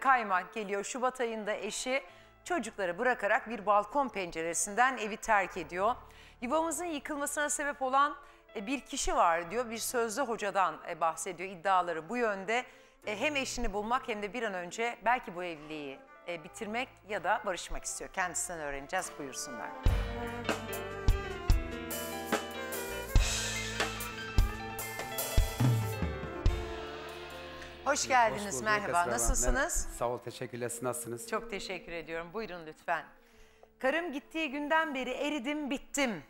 kaymak geliyor. Şubat ayında eşi çocukları bırakarak bir balkon penceresinden evi terk ediyor. Yuvamızın yıkılmasına sebep olan e, bir kişi var diyor. Bir sözlü hocadan e, bahsediyor. İddiaları bu yönde. E, Hem eşini bulmak hem de bir an önce belki bu evliliği bitirmek ya da barışmak istiyor. Kendisinden öğreneceğiz. Buyursunlar. Hoş geldiniz. Hoş bulduk Merhaba. Esra. Nasılsınız? Merhaba. Sağ ol, teşekkürler. Siz nasılsınız? Çok teşekkür ediyorum. Buyurun lütfen. Karım gittiği günden beri eridim, bittim.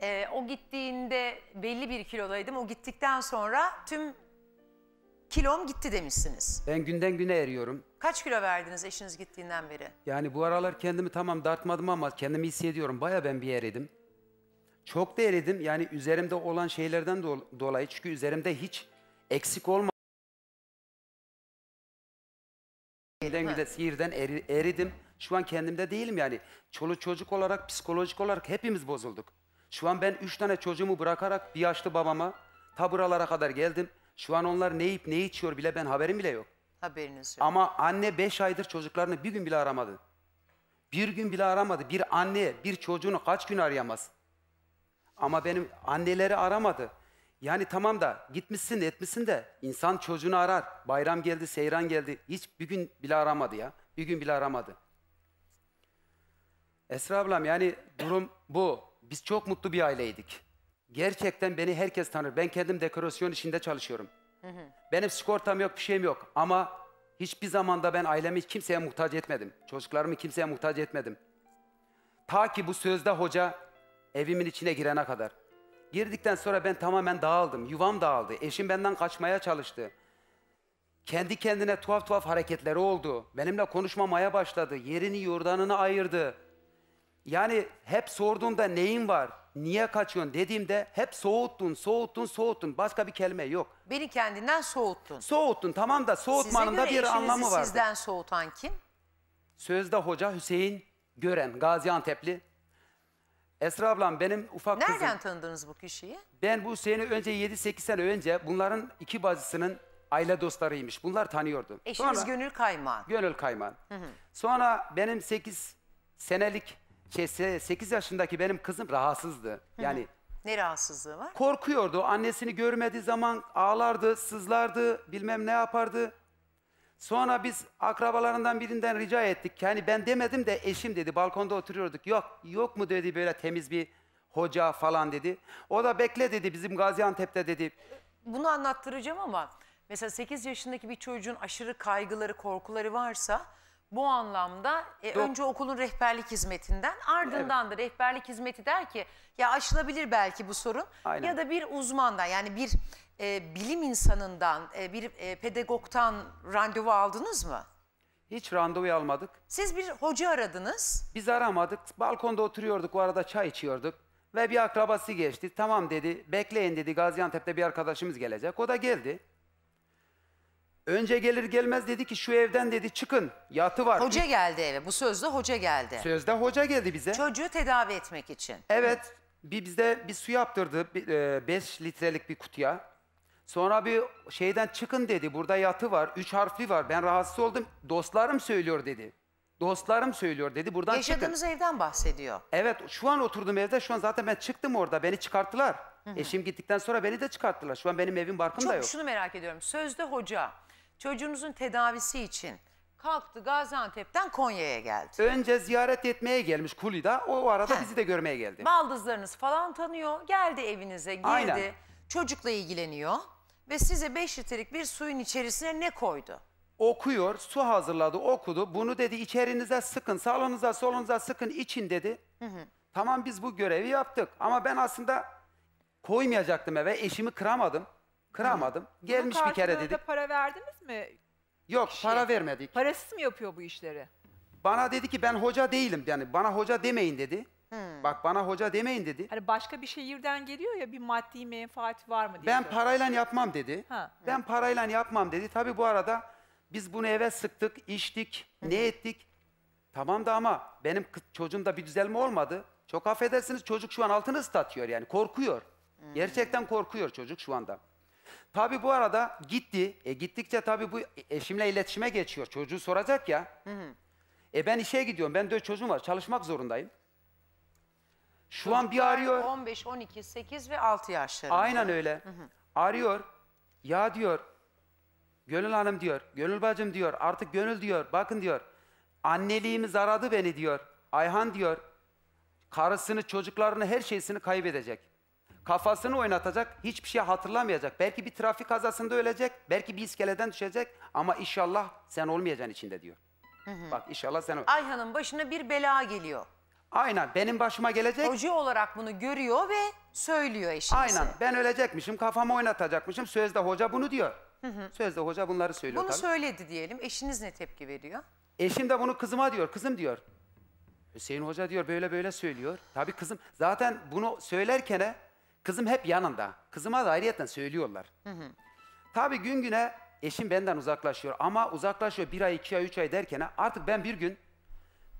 Ee, o gittiğinde belli bir kilodaydım. O gittikten sonra tüm kilom gitti demişsiniz. Ben günden güne eriyorum. Kaç kilo verdiniz eşiniz gittiğinden beri? Yani bu aralar kendimi tamam dartmadım ama kendimi hissediyorum. Baya ben bir eridim. Çok da eridim. Yani üzerimde olan şeylerden do- dolayı. Çünkü üzerimde hiç eksik olmadı. Mi? güne sihirden eri- eridim. Şu an kendimde değilim yani. Çoluk çocuk olarak, psikolojik olarak hepimiz bozulduk. Şu an ben üç tane çocuğumu bırakarak bir yaşlı babama ta buralara kadar geldim. Şu an onlar ne yiyip ne içiyor bile ben haberim bile yok. Haberiniz yok. Ama anne 5 aydır çocuklarını bir gün bile aramadı. Bir gün bile aramadı. Bir anne bir çocuğunu kaç gün arayamaz? Ama benim anneleri aramadı. Yani tamam da gitmişsin de etmişsin de insan çocuğunu arar. Bayram geldi, seyran geldi. Hiç bir gün bile aramadı ya. Bir gün bile aramadı. Esra ablam yani durum bu. Biz çok mutlu bir aileydik. Gerçekten beni herkes tanır. Ben kendim dekorasyon işinde çalışıyorum. Benim sigortam yok, bir şeyim yok. Ama hiçbir zamanda ben ailemi kimseye muhtaç etmedim. Çocuklarımı kimseye muhtaç etmedim. Ta ki bu sözde hoca evimin içine girene kadar. Girdikten sonra ben tamamen dağıldım. Yuvam dağıldı. Eşim benden kaçmaya çalıştı. Kendi kendine tuhaf tuhaf hareketleri oldu. Benimle konuşmamaya başladı. Yerini yordanını ayırdı. Yani hep sorduğumda neyin var, niye kaçıyorsun dediğimde hep soğuttun, soğuttun, soğuttun. Başka bir kelime yok. Beni kendinden soğuttun. Soğuttun tamam da soğutmanın da bir anlamı vardı. sizden soğutan kim? Sözde hoca Hüseyin Gören, Gaziantep'li. Esra ablam benim ufak Nereden kızım. tanıdınız bu kişiyi? Ben bu Hüseyin'i önce 7-8 sene önce bunların iki bacısının aile dostlarıymış. Bunlar tanıyordu. Eşiniz Sonra- Gönül Kaymak. Gönül Kayman. Sonra benim 8 senelik şey 8 yaşındaki benim kızım rahatsızdı. Yani Ne rahatsızlığı var? korkuyordu. Annesini görmediği zaman ağlardı, sızlardı, bilmem ne yapardı. Sonra biz akrabalarından birinden rica ettik. Yani ben demedim de eşim dedi. Balkonda oturuyorduk. Yok, yok mu dedi böyle temiz bir hoca falan dedi. O da bekle dedi bizim Gaziantep'te dedi. Bunu anlattıracağım ama mesela 8 yaşındaki bir çocuğun aşırı kaygıları, korkuları varsa bu anlamda e, önce okulun rehberlik hizmetinden ardından da rehberlik hizmeti der ki ya aşılabilir belki bu sorun Aynen. ya da bir uzmandan yani bir e, bilim insanından, e, bir e, pedagogtan randevu aldınız mı? Hiç randevu almadık. Siz bir hoca aradınız. Biz aramadık. Balkonda oturuyorduk. O arada çay içiyorduk. Ve bir akrabası geçti. Tamam dedi. Bekleyin dedi. Gaziantep'te bir arkadaşımız gelecek. O da geldi. Önce gelir gelmez dedi ki şu evden dedi çıkın. Yatı var. Hoca geldi eve. Bu sözde hoca geldi. Sözde hoca geldi bize. Çocuğu tedavi etmek için. Evet. Bir bizde bir su yaptırdı. 5 litrelik bir kutuya. Sonra bir şeyden çıkın dedi. Burada yatı var. Üç harfli var. Ben rahatsız oldum. Dostlarım söylüyor dedi. Dostlarım söylüyor dedi. Buradan çıkın. Yaşadığınız evden bahsediyor. Evet şu an oturdum evde. Şu an zaten ben çıktım orada. Beni çıkarttılar. Eşim gittikten sonra beni de çıkarttılar. Şu an benim evim barkım da Çok yok. şunu merak ediyorum. Sözde hoca çocuğunuzun tedavisi için kalktı Gaziantep'ten Konya'ya geldi. Önce ziyaret etmeye gelmiş Kuli'da. O arada Heh. bizi de görmeye geldi. Baldızlarınız falan tanıyor. Geldi evinize girdi. Aynen. Çocukla ilgileniyor. Ve size 5 litrelik bir suyun içerisine ne koydu? Okuyor, su hazırladı, okudu. Bunu dedi içerinize sıkın, sağlığınıza, solunuza sıkın, için dedi. Tamam biz bu görevi yaptık. Ama ben aslında koymayacaktım eve. Eşimi kıramadım. Kıramadım. Gelmiş Bunun bir kere dedik. para verdiniz mi? Yok para vermedik. Parasız mı yapıyor bu işleri? Bana dedi ki ben hoca değilim. Yani bana hoca demeyin dedi. Bak bana hoca demeyin dedi. Hani başka bir şehirden geliyor ya bir maddi menfaati var mı diye. Ben parayla yapmam dedi. Ha. Ben parayla yapmam dedi. Tabii bu arada biz bunu eve sıktık, içtik, ne ettik. Tamam da ama benim çocuğumda bir düzelme olmadı. Çok affedersiniz çocuk şu an altını ıslatıyor yani korkuyor. Gerçekten korkuyor çocuk şu anda. Tabii bu arada gitti. E gittikçe tabii bu eşimle iletişime geçiyor. Çocuğu soracak ya. E ben işe gidiyorum. Ben dört çocuğum var. Çalışmak zorundayım. Şu an bir arıyor. 15, 12, 8 ve 6 yaşlarında. Aynen öyle. Arıyor. Ya diyor. Gönül Hanım diyor. Gönül bacım diyor. Artık Gönül diyor. Bakın diyor. Anneliğimiz aradı beni diyor. Ayhan diyor. Karısını, çocuklarını, her şeysini kaybedecek. Kafasını oynatacak. Hiçbir şey hatırlamayacak. Belki bir trafik kazasında ölecek. Belki bir iskeleden düşecek. Ama inşallah sen olmayacaksın içinde diyor. Bak inşallah sen Ayhan'ın başına bir bela geliyor. Aynen benim başıma gelecek. Hoca olarak bunu görüyor ve söylüyor eşinize. Aynen ben ölecekmişim kafamı oynatacakmışım. Sözde hoca bunu diyor. Sözde hoca bunları söylüyor Bunu tabii. söyledi diyelim. Eşiniz ne tepki veriyor? Eşim de bunu kızıma diyor. Kızım diyor. Hüseyin Hoca diyor böyle böyle söylüyor. Tabii kızım zaten bunu söylerken kızım hep yanında. Kızıma da ayrıyeten söylüyorlar. Tabii gün güne eşim benden uzaklaşıyor. Ama uzaklaşıyor bir ay, iki ay, üç ay derken artık ben bir gün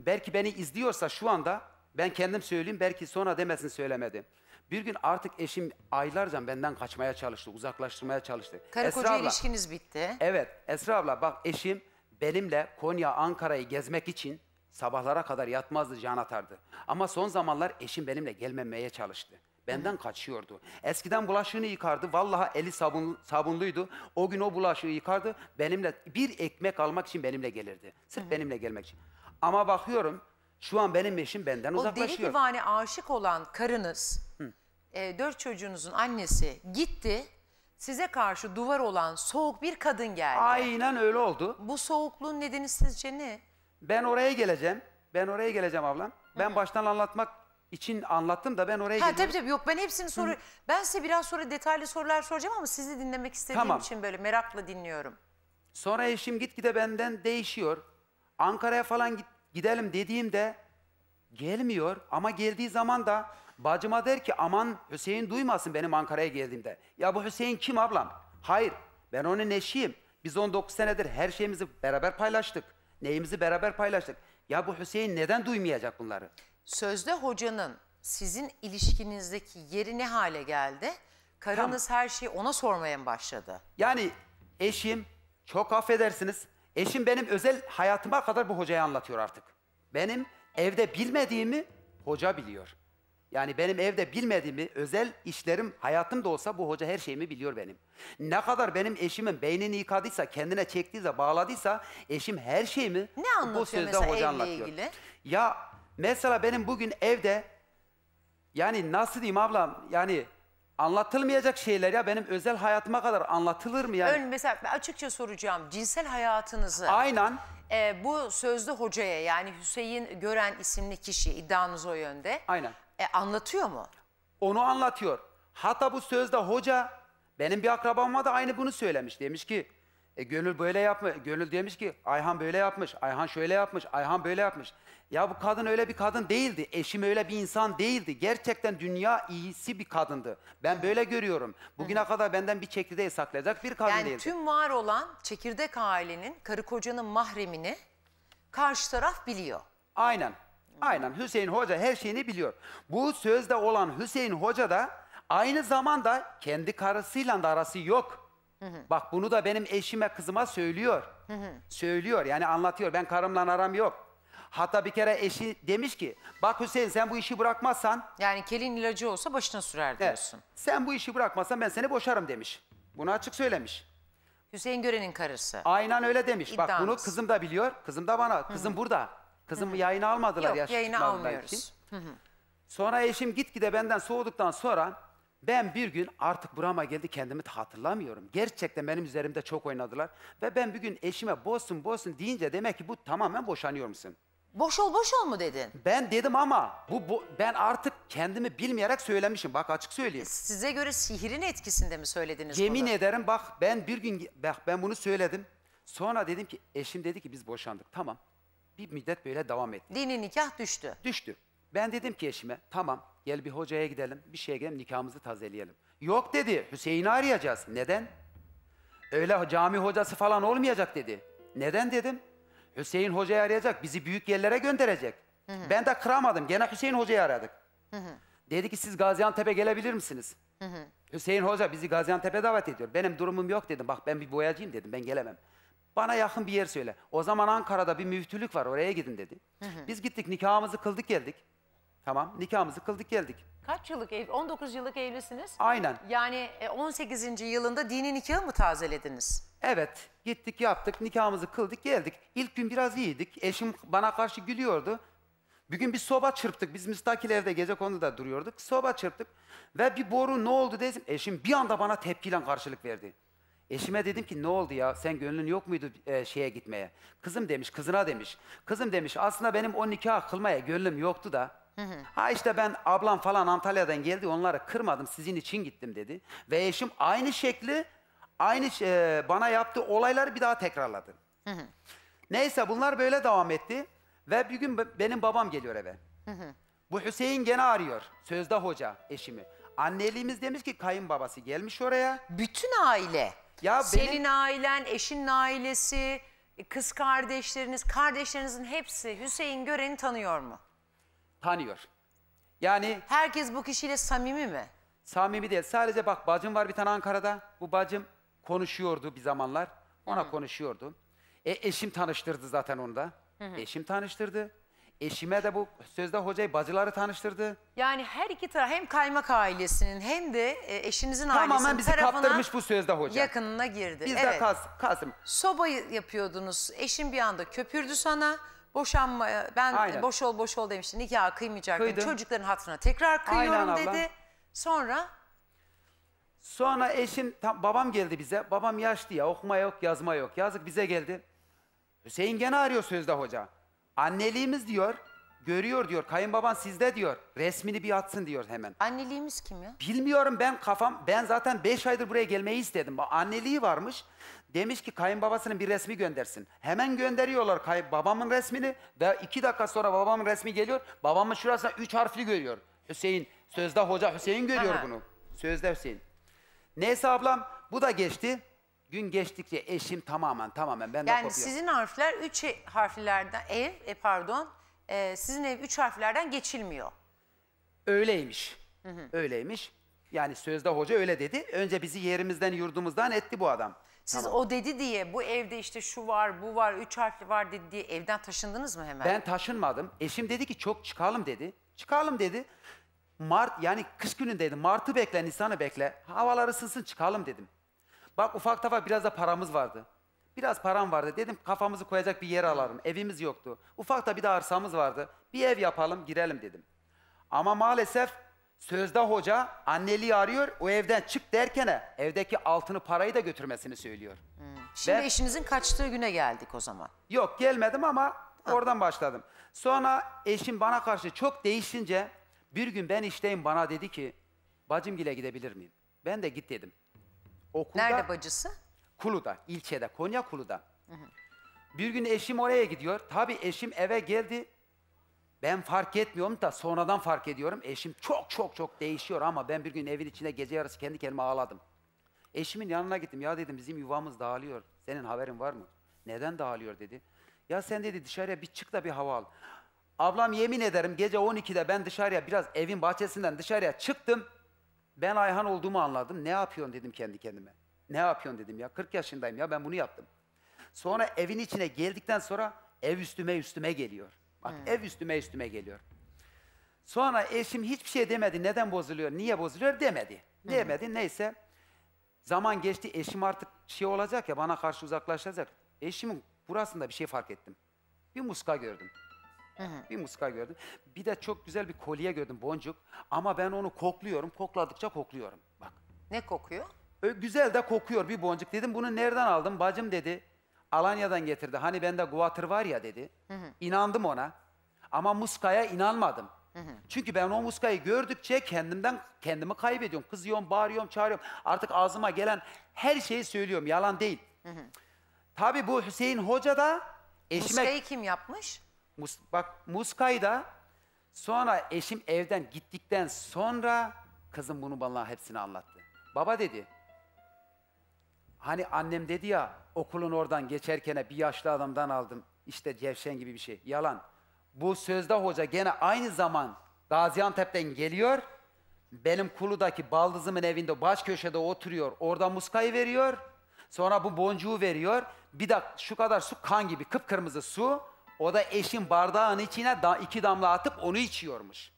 belki beni izliyorsa şu anda ben kendim söyleyeyim belki sonra demesin söylemedim. Bir gün artık eşim aylarca benden kaçmaya çalıştı, uzaklaştırmaya çalıştı. Karı koca abla, ilişkiniz bitti. Evet Esra abla bak eşim benimle Konya Ankara'yı gezmek için sabahlara kadar yatmazdı can atardı. Ama son zamanlar eşim benimle gelmemeye çalıştı. Benden kaçıyordu. Eskiden bulaşığını yıkardı. Vallahi eli sabun, sabunluydu. O gün o bulaşığı yıkardı. Benimle bir ekmek almak için benimle gelirdi. Sırf benimle gelmek için. Ama bakıyorum şu an benim eşim benden O deli uzaklaşıyor. divane aşık olan karınız, e, dört çocuğunuzun annesi gitti. Size karşı duvar olan soğuk bir kadın geldi. Aynen öyle oldu. Bu soğukluğun nedeni sizce ne? Ben oraya geleceğim. Ben oraya geleceğim ablam. Ben baştan anlatmak için anlattım da ben oraya Ha tabii tabii yok ben hepsini soru ben size biraz sonra detaylı sorular soracağım ama sizi dinlemek istediğim Tamam. için böyle merakla dinliyorum. Sonra eşim gitgide benden değişiyor. Ankara'ya falan git- gidelim dediğimde gelmiyor ama geldiği zaman da bacıma der ki aman Hüseyin duymasın benim Ankara'ya geldiğimde. Ya bu Hüseyin kim ablam? Hayır ben onun eşiyim. Biz 19 senedir her şeyimizi beraber paylaştık. Neyimizi beraber paylaştık. Ya bu Hüseyin neden duymayacak bunları? Sözde hocanın sizin ilişkinizdeki yeri ne hale geldi? Karınız her şeyi ona sormaya mı başladı? Yani eşim çok affedersiniz. Eşim benim özel hayatıma kadar bu hocaya anlatıyor artık. Benim evde bilmediğimi hoca biliyor. Yani benim evde bilmediğimi, özel işlerim, hayatım da olsa bu hoca her şeyimi biliyor benim. Ne kadar benim eşimin beynini yıkadıysa, kendine çektiyse, bağladıysa eşim her şeyimi Ne bu anlatıyor sözde mesela hoca anlatıyor. ilgili? Ya mesela benim bugün evde yani nasıl diyeyim ablam yani anlatılmayacak şeyler ya benim özel hayatıma kadar anlatılır mı yani? Ön, mesela ben açıkça soracağım cinsel hayatınızı Aynen. e, bu sözde hocaya yani Hüseyin Gören isimli kişi iddianız o yönde Aynen. e, anlatıyor mu? Onu anlatıyor. Hatta bu sözde hoca benim bir akrabama da aynı bunu söylemiş. Demiş ki e, Gönül böyle yapmış. Gönül demiş ki Ayhan böyle yapmış. Ayhan şöyle yapmış. Ayhan böyle yapmış. Ya bu kadın öyle bir kadın değildi. Eşim öyle bir insan değildi. Gerçekten dünya iyisi bir kadındı. Ben böyle görüyorum. Bugüne kadar benden bir çekirdeği saklayacak bir kadın Yani değildi. tüm var olan çekirdek ailenin karı kocanın mahremini karşı taraf biliyor. Aynen. Aynen. Hüseyin Hoca her şeyini biliyor. Bu sözde olan Hüseyin Hoca da aynı zamanda kendi karısıyla da arası yok. Bak bunu da benim eşime kızıma söylüyor. Söylüyor yani anlatıyor. Ben karımla aram yok. Hatta bir kere eşi demiş ki bak Hüseyin sen bu işi bırakmazsan Yani kelin ilacı olsa başına sürer diyorsun. sen bu işi bırakmazsan ben seni boşarım demiş. Bunu açık söylemiş. Hüseyin Gören'in karısı. Aynen öyle demiş. Bak bunu İddianız. kızım da biliyor. Kızım da bana. Kızım burada. Kızım yayına almadılar Yok yaş yayına çıkmadılar almıyoruz. için. Sonra eşim gitgide benden soğuduktan sonra ben bir gün artık burama geldi kendimi de hatırlamıyorum. Gerçekten benim üzerimde çok oynadılar. Ve ben bir gün eşime bozsun bozsun deyince demek ki bu tamamen boşanıyor musun? Boş ol boş ol mu dedin? Ben dedim ama bu, bu ben artık kendimi bilmeyerek söylemişim. Bak açık söyleyeyim. Size göre sihirin etkisinde mi söylediniz Yemin bunu? ederim bak ben bir gün bak ben bunu söyledim. Sonra dedim ki eşim dedi ki biz boşandık. Tamam. Bir müddet böyle devam etti. Dini nikah düştü. Düştü. Ben dedim ki eşime tamam gel bir hocaya gidelim bir şeye gidelim nikahımızı tazeleyelim. Yok dedi Hüseyin'i arayacağız. Neden? Öyle cami hocası falan olmayacak dedi. Neden dedim? Hüseyin hocayı arayacak bizi büyük yerlere gönderecek. Ben de kıramadım gene Hüseyin hocayı aradık. Dedi ki siz Gaziantep'e gelebilir misiniz? Hüseyin Hoca bizi Gaziantep'e davet ediyor. Benim durumum yok dedim. Bak ben bir boyacıyım dedim. Ben gelemem. Bana yakın bir yer söyle. O zaman Ankara'da bir müftülük var. Oraya gidin dedi. Biz gittik nikahımızı kıldık geldik. Tamam nikahımızı kıldık geldik. Kaç yıllık ev? 19 yıllık evlisiniz. Aynen. Yani e, 18. yılında dini nikahı mı tazelediniz? Evet gittik yaptık nikahımızı kıldık geldik. İlk gün biraz iyiydik. Eşim bana karşı gülüyordu. Bir gün bir soba çırptık. Biz müstakil evde gece konuda duruyorduk. Soba çırptık. Ve bir boru ne oldu dedim. Eşim bir anda bana tepkiyle karşılık verdi. Eşime dedim ki ne oldu ya sen gönlün yok muydu e, şeye gitmeye? Kızım demiş kızına demiş. Kızım demiş aslında benim o nikah kılmaya gönlüm yoktu da. Ha işte ben ablam falan Antalya'dan geldi onları kırmadım sizin için gittim dedi. Ve eşim aynı şekli aynı e, bana yaptığı olayları bir daha tekrarladı. Neyse bunlar böyle devam etti. Ve bir gün be- benim babam geliyor eve. Bu Hüseyin gene arıyor. Sözde hoca eşimi. Anneliğimiz demiş ki kayınbabası gelmiş oraya. Bütün aile. Ya Senin benim- ailen, eşinin ailesi, e, kız kardeşleriniz, kardeşlerinizin hepsi Hüseyin Gören'i tanıyor mu? Tanıyor. Yani Herkes bu kişiyle samimi mi? samimi değil. Sadece bak bacım var bir tane Ankara'da. Bu bacım konuşuyordu bir zamanlar. Ona konuşuyordu. E, eşim tanıştırdı zaten onu da. Eşim tanıştırdı. Eşime de bu sözde hocayı bacıları tanıştırdı. Yani her iki taraf hem kaymak ailesinin hem de e, eşinizin Tamamen ailesinin bizi tarafına kaptırmış bu sözde hoca. yakınına girdi. Biz evet. de Kas, Kasım. Sobayı yapıyordunuz. Eşin bir anda köpürdü sana. Boşanma, ben Aynen. boş ol boş ol demişti. Nikah kıymayacaktım. Kıydım. Çocukların hatırına tekrar kıyıyorum Aynen dedi. Sonra Sonra eşim, tam, babam geldi bize. Babam yaşlı ya, okuma yok, yazma yok. Yazık bize geldi. Hüseyin gene arıyor sözde hoca. Anneliğimiz diyor, görüyor diyor, kayınbaban sizde diyor. Resmini bir atsın diyor hemen. anneliğimiz kim ya? Bilmiyorum ben kafam, ben zaten 5 aydır buraya gelmeyi istedim. Anneliği varmış. Demiş ki kayınbabasının bir resmi göndersin. Hemen gönderiyorlar kay babamın resmini ve iki dakika sonra babamın resmi geliyor. Babamın şurasına üç harfli görüyor. Hüseyin, sözde hoca Hüseyin görüyor Aha. bunu. Sözde Hüseyin. Neyse ablam bu da geçti. Gün geçtikçe eşim tamamen tamamen benden Yani kopuyor. sizin harfler üç e- harflerden ev e, pardon e, sizin ev üç harflerden geçilmiyor. Öyleymiş. Öyleymiş. Yani sözde hoca öyle dedi. Önce bizi yerimizden yurdumuzdan etti bu adam. Siz o dedi diye bu evde işte şu var bu var üç harfli var dedi diye evden taşındınız mı hemen? Ben taşınmadım. Eşim dedi ki çok çıkalım dedi. Çıkalım dedi. Mart yani kış günündeydi. Mart'ı bekle, Nisan'ı bekle. Havalar ısınsın çıkalım dedim. Bak ufak tefek biraz da paramız vardı. Biraz param vardı. Dedim kafamızı koyacak bir yer alalım. Evimiz yoktu. Ufak da bir de arsamız vardı. Bir ev yapalım girelim dedim. Ama maalesef sözde hoca anneliği arıyor. O evden çık derken evdeki altını parayı da götürmesini söylüyor. Şimdi ben- eşinizin kaçtığı güne geldik o zaman. Yok gelmedim ama oradan başladım. Sonra eşim bana karşı çok değişince bir gün ben işteyim bana dedi ki bacımgile gidebilir miyim? Ben de git dedim. Okulda Nerede bacısı? Kulu'da, ilçede, Konya Kulu'da. Bir gün eşim oraya gidiyor. Tabii eşim eve geldi. Ben fark etmiyorum da sonradan fark ediyorum. Eşim çok çok çok değişiyor ama ben bir gün evin içinde gece yarısı kendi kendime ağladım. Eşimin yanına gittim. Ya dedim bizim yuvamız dağılıyor. Senin haberin var mı? Neden dağılıyor dedi. Ya sen dedi dışarıya bir çık da bir hava al. Ablam yemin ederim gece 12'de ben dışarıya biraz evin bahçesinden dışarıya çıktım. Ben Ayhan olduğumu anladım. Ne yapıyorsun dedim kendi kendime. Ne yapıyorsun dedim ya. 40 yaşındayım ya ben bunu yaptım. Sonra evin içine geldikten sonra ev üstüme üstüme geliyor. Bak ev üstüme üstüme geliyor. Sonra eşim hiçbir şey demedi. Neden bozuluyor, niye bozuluyor demedi. Demedi neyse. Zaman geçti eşim artık şey olacak ya bana karşı uzaklaşacak. Eşimin burasında bir şey fark ettim. Bir muska gördüm. Bir muska gördüm. Bir de çok güzel bir kolye gördüm boncuk. Ama ben onu kokluyorum. Kokladıkça kokluyorum. Bak. Ne kokuyor? Ö, güzel de kokuyor bir boncuk. Dedim bunu nereden aldın? Bacım dedi. Alanya'dan getirdi. Hani bende guatr var ya dedi. İnandım ona. Ama muskaya inanmadım. Çünkü ben o muskayı gördükçe kendimden kendimi kaybediyorum. Kızıyorum, bağırıyorum, çağırıyorum. Artık ağzıma gelen her şeyi söylüyorum. Yalan değil. Tabii bu Hüseyin Hoca da eşime... Muskayı kim yapmış? Mus- bak muskayı da sonra eşim evden gittikten sonra kızım bunu bana hepsini anlattı. Baba dedi. Hani annem dedi ya okulun oradan geçerken bir yaşlı adamdan aldım. İşte cevşen gibi bir şey. Yalan. Bu sözde hoca gene aynı zaman Gaziantep'ten geliyor. benim kuludaki baldızımın evinde baş köşede oturuyor. Orada muskayı veriyor. Sonra bu boncuğu veriyor. Bir de şu kadar su kan gibi kıpkırmızı su. O da eşin bardağın içine da, iki damla atıp onu içiyormuş.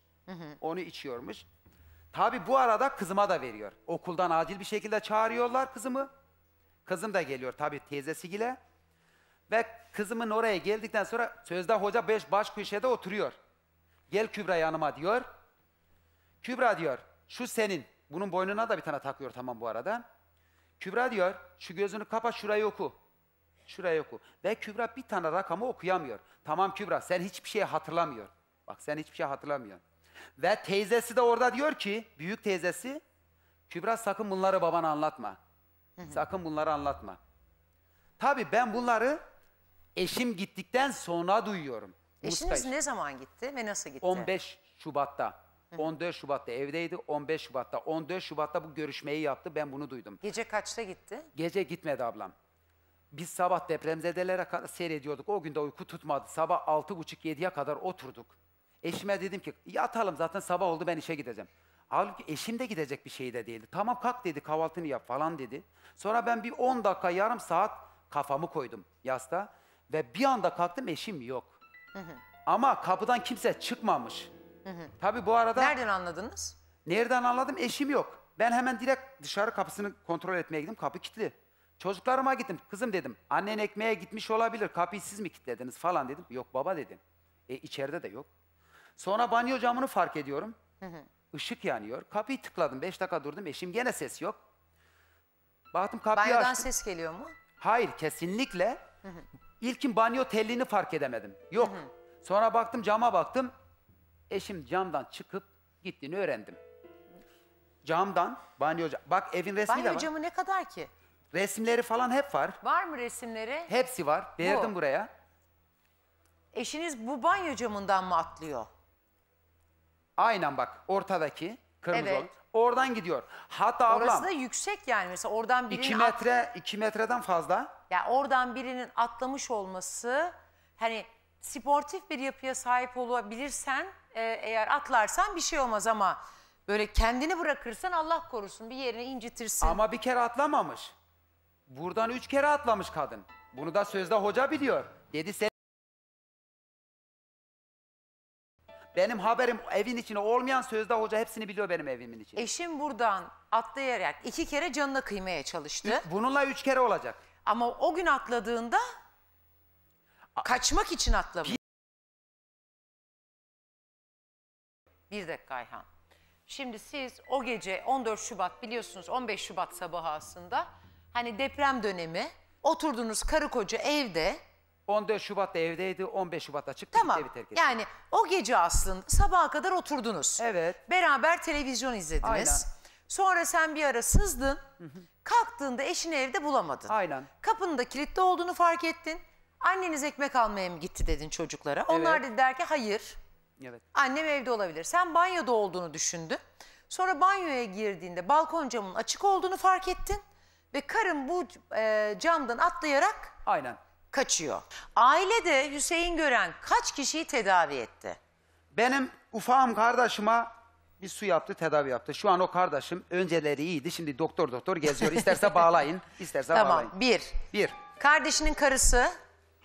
Onu içiyormuş. Tabi bu arada kızıma da veriyor. Okuldan acil bir şekilde çağırıyorlar kızımı. Kızım da geliyor tabi teyzesiyle. Ve kızımın oraya geldikten sonra sözde hoca beş baş köşede oturuyor. Gel Kübra yanıma diyor. Kübra diyor şu senin. Bunun boynuna da bir tane takıyor tamam bu arada. Kübra diyor şu gözünü kapa şurayı oku. Şurayı oku. Ve Kübra bir tane rakamı okuyamıyor. Tamam Kübra sen hiçbir şey hatırlamıyor. Bak sen hiçbir şey hatırlamıyorsun. Ve teyzesi de orada diyor ki büyük teyzesi Kübra sakın bunları babana anlatma. Sakın bunları anlatma. Tabii ben bunları eşim gittikten sonra duyuyorum. Eşiniz Muska ne zaman gitti ve nasıl gitti? 15 Şubat'ta. 14 Şubat'ta evdeydi. 15 Şubat'ta. 14 Şubat'ta bu görüşmeyi yaptı. Ben bunu duydum. Gece kaçta gitti? Gece gitmedi ablam. Biz sabah depremzedelere seyrediyorduk. O gün de uyku tutmadı. Sabah 6.30-7'ye kadar oturduk. Eşime dedim ki yatalım zaten sabah oldu ben işe gideceğim. Halbuki eşim de gidecek bir şey de değildi. Tamam kalk dedi kahvaltını yap falan dedi. Sonra ben bir 10 dakika yarım saat kafamı koydum yasta. Ve bir anda kalktım eşim yok. Ama kapıdan kimse çıkmamış. Tabii bu arada... Nereden anladınız? Nereden anladım? Eşim yok. Ben hemen direkt dışarı kapısını kontrol etmeye gittim. Kapı kilitli. Çocuklarıma gittim. Kızım dedim. Annen ekmeğe gitmiş olabilir. Kapıyı siz mi kilitlediniz falan dedim. Yok baba dedim. E içeride de yok. Sonra banyo camını fark ediyorum. Işık yanıyor. Kapıyı tıkladım. Beş dakika durdum. Eşim gene ses yok. Baktım kapıyı Banyodan açtım. ses geliyor mu? Hayır kesinlikle. İlkin banyo telliğini fark edemedim. Yok. Sonra baktım cama baktım. Eşim camdan çıkıp gittiğini öğrendim. Camdan banyo ca- bak evin resmi de Banyo var. camı ne kadar ki? Resimleri falan hep var. Var mı resimleri? Hepsi var. Verdim Bu. buraya. Eşiniz bu banyo camından mı atlıyor? Aynen bak ortadaki kırmızı Evet. olan. Oradan gidiyor. Hatta Orası ablam da yüksek yani mesela oradan birinin 2 at- metre 2 metreden fazla. ya oradan birinin atlamış olması hani sportif bir yapıya sahip olabilirsen e, eğer atlarsan bir şey olmaz ama böyle kendini bırakırsan Allah korusun bir yerini incitirsin. Ama bir kere atlamamış. Buradan üç kere atlamış kadın. Bunu da sözde hoca biliyor. Dedi sen... Benim haberim evin içine olmayan sözde hoca hepsini biliyor benim evimin içine. Eşim buradan atlayarak iki kere canına kıymaya çalıştı. Bununla üç kere olacak. Ama o gün atladığında kaçmak için atlamış. Bir dakika Ayhan. Şimdi siz o gece 14 Şubat biliyorsunuz 15 Şubat sabahı aslında hani deprem dönemi oturdunuz karı koca evde 14 Şubat'ta evdeydi, 15 Şubat'ta çıktı tamam evi terk etti. yani o gece aslında sabaha kadar oturdunuz. Evet. Beraber televizyon izlediniz. Aynen. Sonra sen bir ara sızdın. Kalktığında eşini evde bulamadın. Aynen. Kapının da kilitli olduğunu fark ettin. Anneniz ekmek almaya mı gitti dedin çocuklara. Onlar Evet. dediler ki hayır. Evet. Annem evde olabilir. Sen banyoda olduğunu düşündün. Sonra banyoya girdiğinde balkon camının açık olduğunu fark ettin. Ve karın bu e, camdan atlayarak Aynen. kaçıyor. Ailede Hüseyin Gören kaç kişiyi tedavi etti? Benim ufağım kardeşime bir su yaptı, tedavi yaptı. Şu an o kardeşim önceleri iyiydi. Şimdi doktor doktor geziyor. İsterse bağlayın, isterse Tamam. bağlayın. Bir. Bir, Kardeşinin karısı.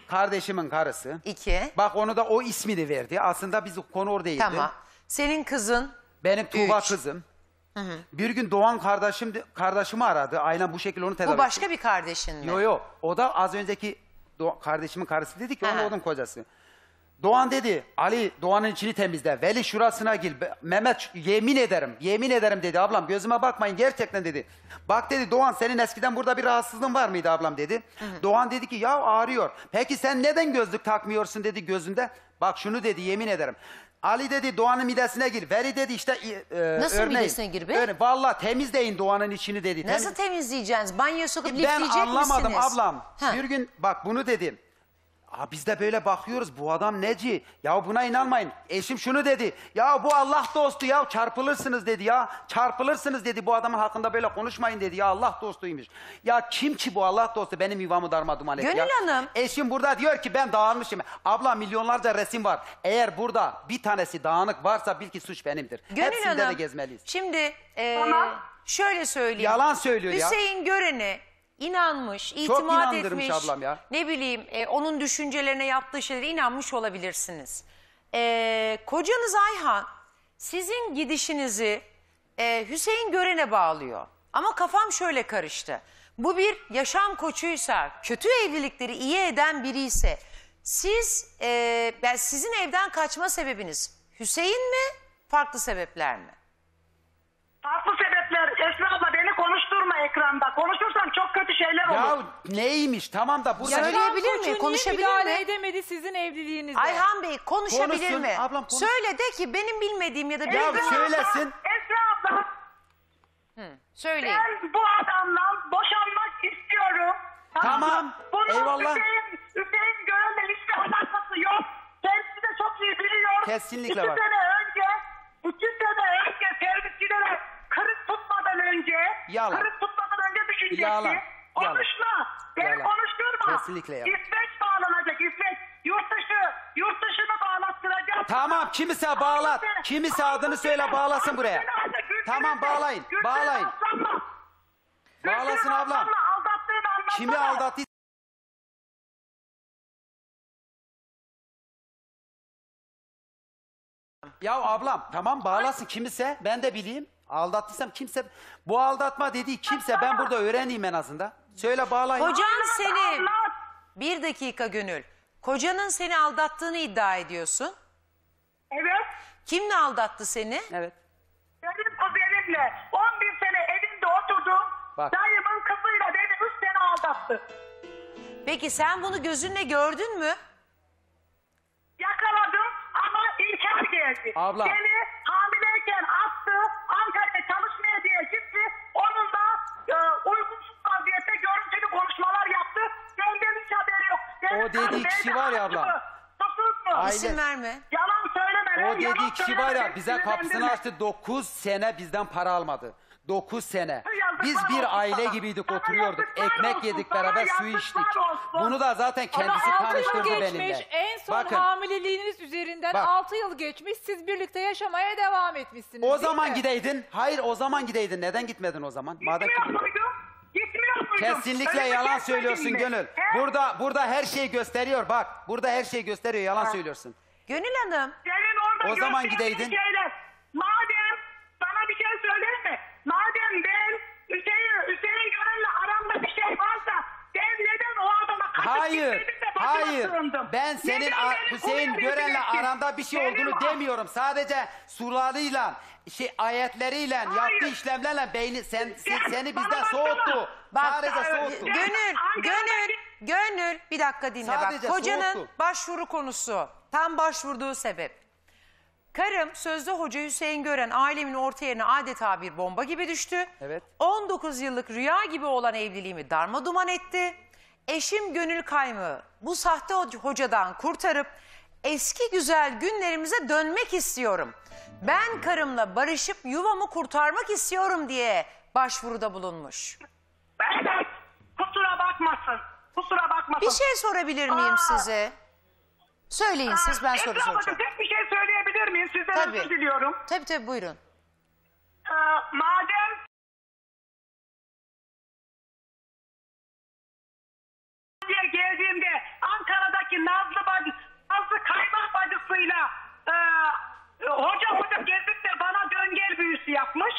kardeşimin karısı. iki. Bak onu da o ismini verdi. Aslında biz konu oradaydı. Tamam. Senin kızın. Benim Tuğba Üç. kızım. Bir gün Doğan kardeşim kardeşimi aradı. Aynen bu şekilde onu tedavi Bu başka bir kardeşin mi? Yo yo. O da az önceki kardeşimin karısı dedi ki onun Aha. onun kocası. Doğan dedi Ali Doğan'ın içini temizle. Veli şurasına gir. Be- Mehmet yemin ederim yemin ederim dedi ablam gözüme bakmayın gerçekten dedi. Bak dedi Doğan senin eskiden burada bir rahatsızlığın var mıydı ablam dedi. Doğan dedi ki ya ağrıyor. Peki sen neden gözlük takmıyorsun dedi gözünde. Bak şunu dedi yemin ederim. Ali dedi Doğan'ın midesine gir. Veli dedi işte e, Nasıl örneğin. midesine gir be? Öyle, Vallahi temizleyin Doğan'ın içini dedi. Nasıl Temiz- temizleyeceğiz? Banyoya sokup ben lifleyecek anlamadım misiniz? ablam. Ha. Bir gün bak bunu dedim. Aa, biz de böyle bakıyoruz bu adam neci? Ya buna inanmayın. Eşim şunu dedi. Ya bu Allah dostu ya çarpılırsınız dedi ya. Çarpılırsınız dedi bu adamın hakkında böyle konuşmayın dedi ya Allah dostuymuş. Ya kim ki bu Allah dostu benim yuvamı darmaduman etti ya. Gönül Hanım. Eşim burada diyor ki ben dağılmışım. Abla milyonlarca resim var. Eğer burada bir tanesi dağınık varsa bil ki suç benimdir. Gönül Hepsinde de Hanım, gezmeliyiz. Şimdi e, Tamam. şöyle söyleyeyim. Yalan söylüyor ya. Hüseyin Gören'e inanmış, itimat inandırmış etmiş. ablam ya. Ne bileyim e, onun düşüncelerine yaptığı şeylere inanmış olabilirsiniz. E, kocanız Ayhan sizin gidişinizi e, Hüseyin Gören'e bağlıyor. Ama kafam şöyle karıştı. Bu bir yaşam koçuysa, kötü evlilikleri iyi eden biri ise siz, e, ben sizin evden kaçma sebebiniz Hüseyin mi, farklı sebepler mi? Farklı sebepler. Esra abla beni konuşturma ekranda. Konuşursam çok kötü şeyler olur. Ya neymiş tamam da burada... Söyleyebilir mi? Konuşabilir müdahale mi? edemedi sizin evliliğinize? Ayhan Bey konuşabilir Konuşsun, mi? ablam konuş. Söyle de ki benim bilmediğim ya da Ya söylesin. Esra abla söyleyin. ben bu adamdan boşanmak istiyorum. Tamam, Bunun eyvallah. Hüseyin, Hüseyin Gören'le hiçbir alakası yok. Kendisi de çok iyi biliyor. Kesinlikle iki var. sene önce, iki sene önce servisçilere kırık tutmadan önce, Yalan. kırık tutmadan önce düşünecekti. Yalan, yalan. Konuşma. Beni Yalan. konuşturma. Kesinlikle yalan. İsveç bağlanacak. İsveç. Yurt dışı. Yurt dışını bağlattıracağız. Tamam kimse bağlat. Kimse adını söyle bağlasın buraya. Tamam bağlayın. Bağlayın. Bağlasın ablam. Kimi aldattı? Ya ablam tamam bağlasın kimse ben de bileyim. Aldattıysam kimse bu aldatma dediği kimse ben burada öğreneyim en azından. Söyle bağlayın. Kocan seni bir dakika Gönül. Kocanın seni aldattığını iddia ediyorsun. Evet. Kimle aldattı seni? Evet. Benim kuzenimle 11 sene evinde oturdum. Bak. Dayımın kızıyla beni 3 sene aldattı. Peki sen bunu gözünle gördün mü? Yakaladım ama inkar geldi. Abla. Beni hamileyken O dediği kişi var ya açtı abla. mı? Susuz mu? Ay- İsim verme. Yalan söyleme. lan, O dediği yalan kişi söyleme. var ya Beni bize kapısını sinirlendirme. açtı 9 sene bizden para almadı. 9 sene. Yazıklar Biz bir aile sana. gibiydik Sana oturuyorduk. yazıklar Ekmek olsun, yedik sana beraber su yazıklar içtik. olsun. Bunu da zaten kendisi 6 yıl tanıştırdı geçmiş. benimle. En son Bakın hamileliğiniz üzerinden Bak. 6 yıl geçmiş. Siz birlikte yaşamaya devam etmişsiniz. o değil zaman mi? gideydin. Hayır o zaman gideydin. Neden gitmedin o zaman? Madem ki muydum? Kesinlikle Öyle bir yalan şey söylüyorsun söyledin mi? Gönül. He? Burada burada her şeyi gösteriyor bak. Burada her şeyi gösteriyor yalan söylüyorsun. Gönül Hanım Senin orada O zaman gösterdiğin gideydin. Şeyler. Madem sana bir şey söyleyeyim mi? Madem ben Hüseyin, Hüseyin Gönül'le aramda bir şey varsa ben neden o adama kaçıp Hayır. gitmedim de Hayır. Ben senin Hüseyin Gören'le aranda bir şey olduğunu demiyorum. Sadece sularıyla, şey ayetleriyle, Hayır. yaptığı işlemlerle beyni sen, sen- seni bizden soğuttu. Bak, Sadece soğuttu. gö- Gönül, Gönül, Gönül bir dakika dinle Sadece bak. Kocanın soğuktu. başvuru konusu, tam başvurduğu sebep. Karım sözde hoca Hüseyin Gören ailemin orta yerine adeta bir bomba gibi düştü. Evet. 19 yıllık rüya gibi olan evliliğimi darma duman etti. Eşim Gönül Kaymı bu sahte ho- hocadan kurtarıp eski güzel günlerimize dönmek istiyorum. Ben karımla barışıp yuvamı kurtarmak istiyorum diye başvuruda bulunmuş. Evet. Kusura bakmasın. Kusura bakmasın. Bir şey sorabilir miyim Aa. size? Söyleyin siz ben soru soracağım. tek bir şey söyleyebilir miyim? Sizden Tabii. özür diliyorum. Tabii tabii buyurun. Ee, madem diye geldiğimde Ankara'daki Nazlı bacı, Nazlı kaymak bacısıyla e, hoca hoca gezip de bana döngel büyüsü yapmış.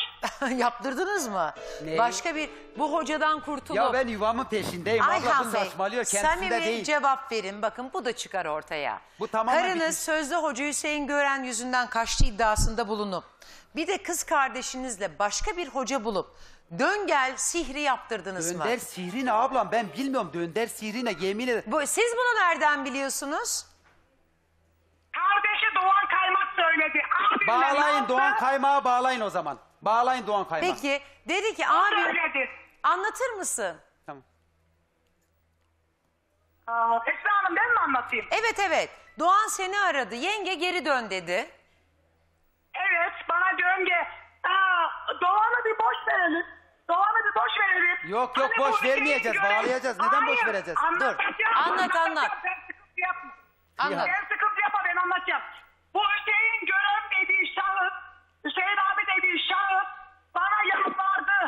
Yaptırdınız mı? Neyi? Başka bir bu hocadan kurtulup Ya ben yuvamın peşindeyim. Ayhan Bey saçmalıyor kendisinde samimi değil. cevap verin. Bakın bu da çıkar ortaya. Bu tamamen Karınız bitmiş. sözde hoca Hüseyin Gören yüzünden kaçtı iddiasında bulunup bir de kız kardeşinizle başka bir hoca bulup döngel sihri yaptırdınız mı? Dönder sihri ne ablam ben bilmiyorum. Dönder sihri ne yemin ederim. Bu, siz bunu nereden biliyorsunuz? Kardeşi Doğan Kaymak söyledi. Abimle Bağlayın Nazlı Doğan Kaymağı bağlayın o zaman. Bağlayın Doğan Kaymağı. Peki dedi ki abi söyledi. anlatır mısın? Tamam. Aa, Esra Hanım ben mi anlatayım. Evet evet. Doğan seni aradı. Yenge geri dön dedi. Evet bana diyorum ki aa, Doğan'ı bir boş verelim. Doğan'ı bir boş verelim. Yok, yok, Hani boş vermeyeceğiz, görev- bağlayacağız. Neden boş Hayır, vereceğiz? Dur. anlatacağım, Anlat, anlatacağım. anlat. Sen sıkıntı yapma. Anlat. Sen sıkıntı yapma ben anlatacağım. Bu Hüseyin Gören dediği şahıs, Hüseyin abi dediği şahıs bana yalvardı.